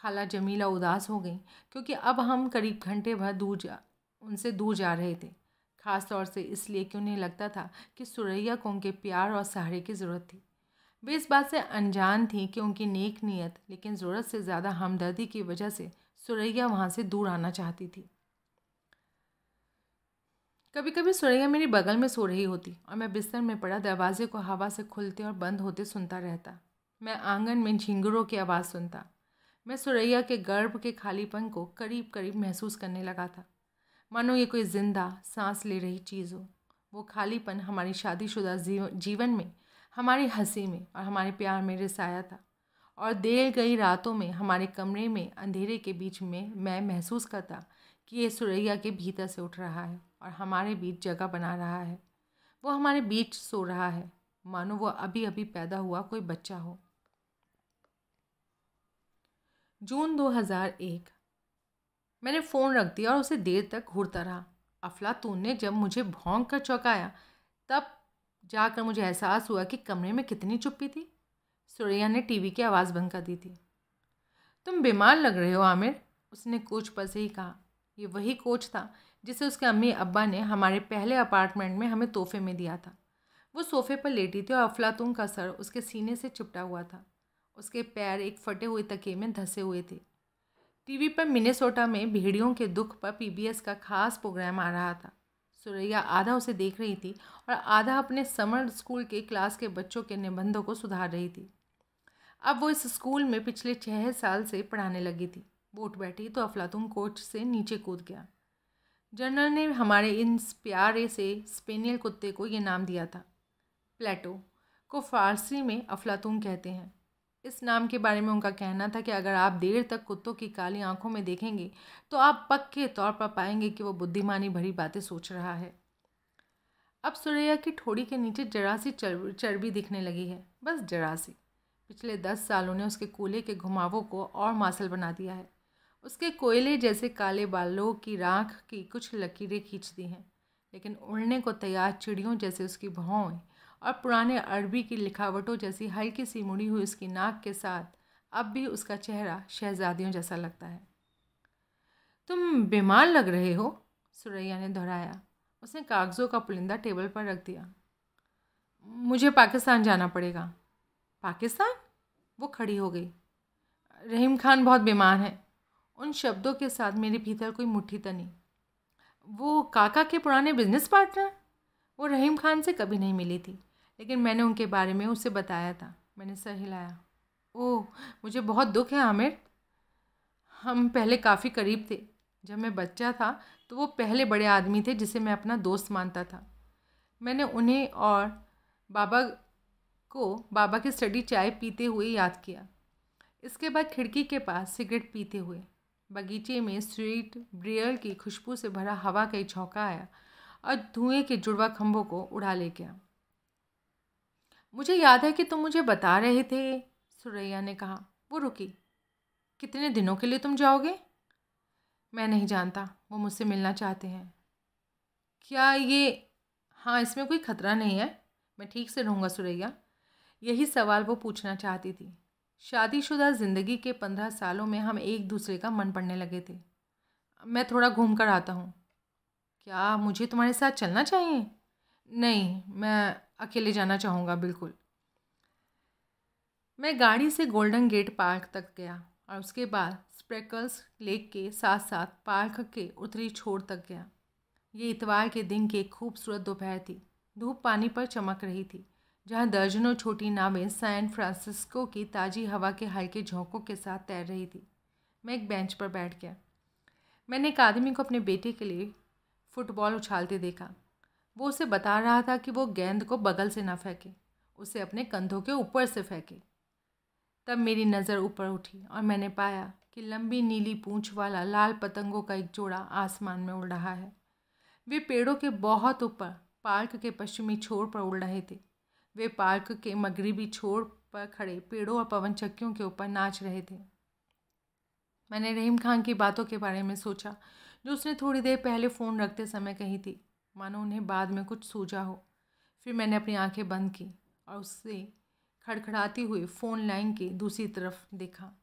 खाला जमीला उदास हो गई, क्योंकि अब हम करीब घंटे भर दूर जा, उनसे दूर जा रहे थे। ख़ास तौर से इसलिए कि उन्हें लगता था कि सुरैया को उनके प्यार और सहारे की ज़रूरत थी। वे इस बात से अनजान थी कि उनकी नेक नीयत, लेकिन ज़रूरत से ज़्यादा हमदर्दी की वजह से सुरैया वहाँ से दूर आना चाहती थी। कभी कभी सुरैया मेरी बगल में सो रही होती और मैं बिस्तर में पड़ा, दरवाजे को हवा से खुलते और बंद होते सुनता रहता। मैं आँगन में झिंगुरों की आवाज़ सुनता। मैं सुरैया के गर्भ के खालीपन को करीब करीब महसूस करने लगा था। मानो ये कोई ज़िंदा सांस ले रही चीज़ हो। वो खालीपन हमारी शादीशुदा जीवन में, हमारी हँसी में और हमारे प्यार में रिसाया था। और देर गई रातों में हमारे कमरे में, अंधेरे के बीच में मैं महसूस करता कि ये सुरैया के भीतर से उठ रहा है और हमारे बीच जगह बना रहा है। वो हमारे बीच सो रहा है। मानो वो अभी अभी पैदा हुआ कोई बच्चा हो। जून 2001 मैंने फ़ोन रख दिया और उसे देर तक घूरता रहा। अफलातून ने जब मुझे भौंक कर चौंकाया, तब जाकर मुझे एहसास हुआ कि कमरे में कितनी चुप्पी थी। सुरैया ने टीवी की आवाज़ बंद कर दी थी। तुम बीमार लग रहे हो, आमिर, उसने कोच पर से ही कहा। ये वही कोच था, जिसे उसके अम्मी अब्बा ने हमारे पहले अपार्टमेंट में हमें तोहफे में दिया था। वो सोफे पर लेटी थी और अफलातून का सर उसके सीने से चिपटा हुआ था। उसके पैर एक फटे हुए तके में धसे हुए थे। टीवी पर मिनेसोटा में भेड़ियों के दुख पर पीबीएस का खास प्रोग्राम आ रहा था। सुरैया आधा उसे देख रही थी और आधा अपने समर स्कूल के क्लास के बच्चों के निबंधों को सुधार रही थी। अब वो इस स्कूल में पिछले छः साल से पढ़ाने लगी थी। उठ बैठी तो अफलातून कोच से नीचे कूद गया। जनरल ने हमारे इन प्यारे से स्पेनियल कुत्ते को ये नाम दिया था। प्लेटो, को फारसी में अफलातून कहते हैं। इस नाम के बारे में उनका कहना था कि अगर आप देर तक कुत्तों की काली आँखों में देखेंगे तो आप पक्के तौर पर पाएँगे कि वो बुद्धिमानी भरी बातें सोच रहा है। अब सुरैया की ठोड़ी के नीचे जरा सी चर्बी दिखने लगी है। बस जरा सी पिछले दस सालों ने उसके कूल्हे के घुमावों को और मासल बना दिया है। उसके कोयले जैसे काले बालों की राख की कुछ लकीरें खींचती हैं, लेकिन उड़ने को तैयार चिड़ियों जैसे उसकी भौएँ और पुराने अरबी की लिखावटों जैसी हल्की सी मुड़ी हुई उसकी नाक के साथ अब भी उसका चेहरा शहजादियों जैसा लगता है। तुम बीमार लग रहे हो? सुरैया ने दोहराया। उसने कागज़ों का पुलिंदा टेबल पर रख दिया। मुझे पाकिस्तान जाना पड़ेगा। पाकिस्तान? वो खड़ी हो गई। रहीम खान बहुत बीमार हैं। उन शब्दों के साथ मेरे भीतर कोई मुट्ठी तनी वो काका के पुराने बिज़नेस पार्टनर वो रहीम खान से कभी नहीं मिली थी, लेकिन मैंने उनके बारे में उसे बताया था। मैंने सर हिलाया, ओह, मुझे बहुत दुख है आमिर। हम पहले काफ़ी करीब थे। जब मैं बच्चा था तो वो पहले बड़े आदमी थे जिसे मैं अपना दोस्त मानता था। मैंने उन्हें और बाबा को, बाबा की स्टडी चाय पीते हुए याद किया। इसके बाद खिड़की के पास सिगरेट पीते हुए बगीचे में स्वीट ब्रियल की खुशबू से भरा हवा का एक झोंका आया और धुएँ के जुड़वा खंभों को उड़ा ले गया मुझे याद है कि तुम मुझे बता रहे थे, सुरैया ने कहा। वो रुकी। कितने दिनों के लिए तुम जाओगे? मैं नहीं जानता। वो मुझसे मिलना चाहते हैं। क्या ये हाँ इसमें कोई खतरा नहीं है? मैं ठीक से रहूँगा, सुरैया। यही सवाल वो पूछना चाहती थी। शादीशुदा ज़िंदगी के पंद्रह सालों में हम एक दूसरे का मन पड़ने लगे थे। मैं थोड़ा घूम कर आता हूँ। क्या मुझे तुम्हारे साथ चलना चाहिए? नहीं, मैं अकेले जाना चाहूँगा, बिल्कुल। मैं गाड़ी से गोल्डन गेट पार्क तक गया और उसके बाद स्प्रेकल्स लेक के साथ साथ पार्क के उत्तरी छोर तक गया। ये इतवार के दिन की एक खूबसूरत दोपहर थी। धूप पानी पर चमक रही थी। जहाँ दर्जनों छोटी नावें सैन फ्रांसिस्को की ताज़ी हवा के हल्के झोंकों के साथ तैर रही थी। मैं एक बेंच पर बैठ गया। मैंने एक आदमी को अपने बेटे के लिए फुटबॉल उछालते देखा। वो उसे बता रहा था कि वो गेंद को बगल से ना फेंके, उसे अपने कंधों के ऊपर से फेंके। तब मेरी नज़र ऊपर उठी और मैंने पाया कि लंबी नीली पूंछ वाला लाल पतंगों का एक जोड़ा आसमान में उड़ रहा है। वे पेड़ों के बहुत ऊपर, पार्क के पश्चिमी छोर पर उड़ रहे थे। वे पार्क के मगरबी छोर पर खड़े पेड़ों और पवन चक्कियों के ऊपर नाच रहे थे। मैंने रहीम खान की बातों के बारे में सोचा, जो उसने थोड़ी देर पहले फ़ोन रखते समय कही थी। मानो उन्हें बाद में कुछ सूझा हो। फिर मैंने अपनी आँखें बंद की और उससे खड़खड़ाती हुई फ़ोन लाइन की दूसरी तरफ़ देखा।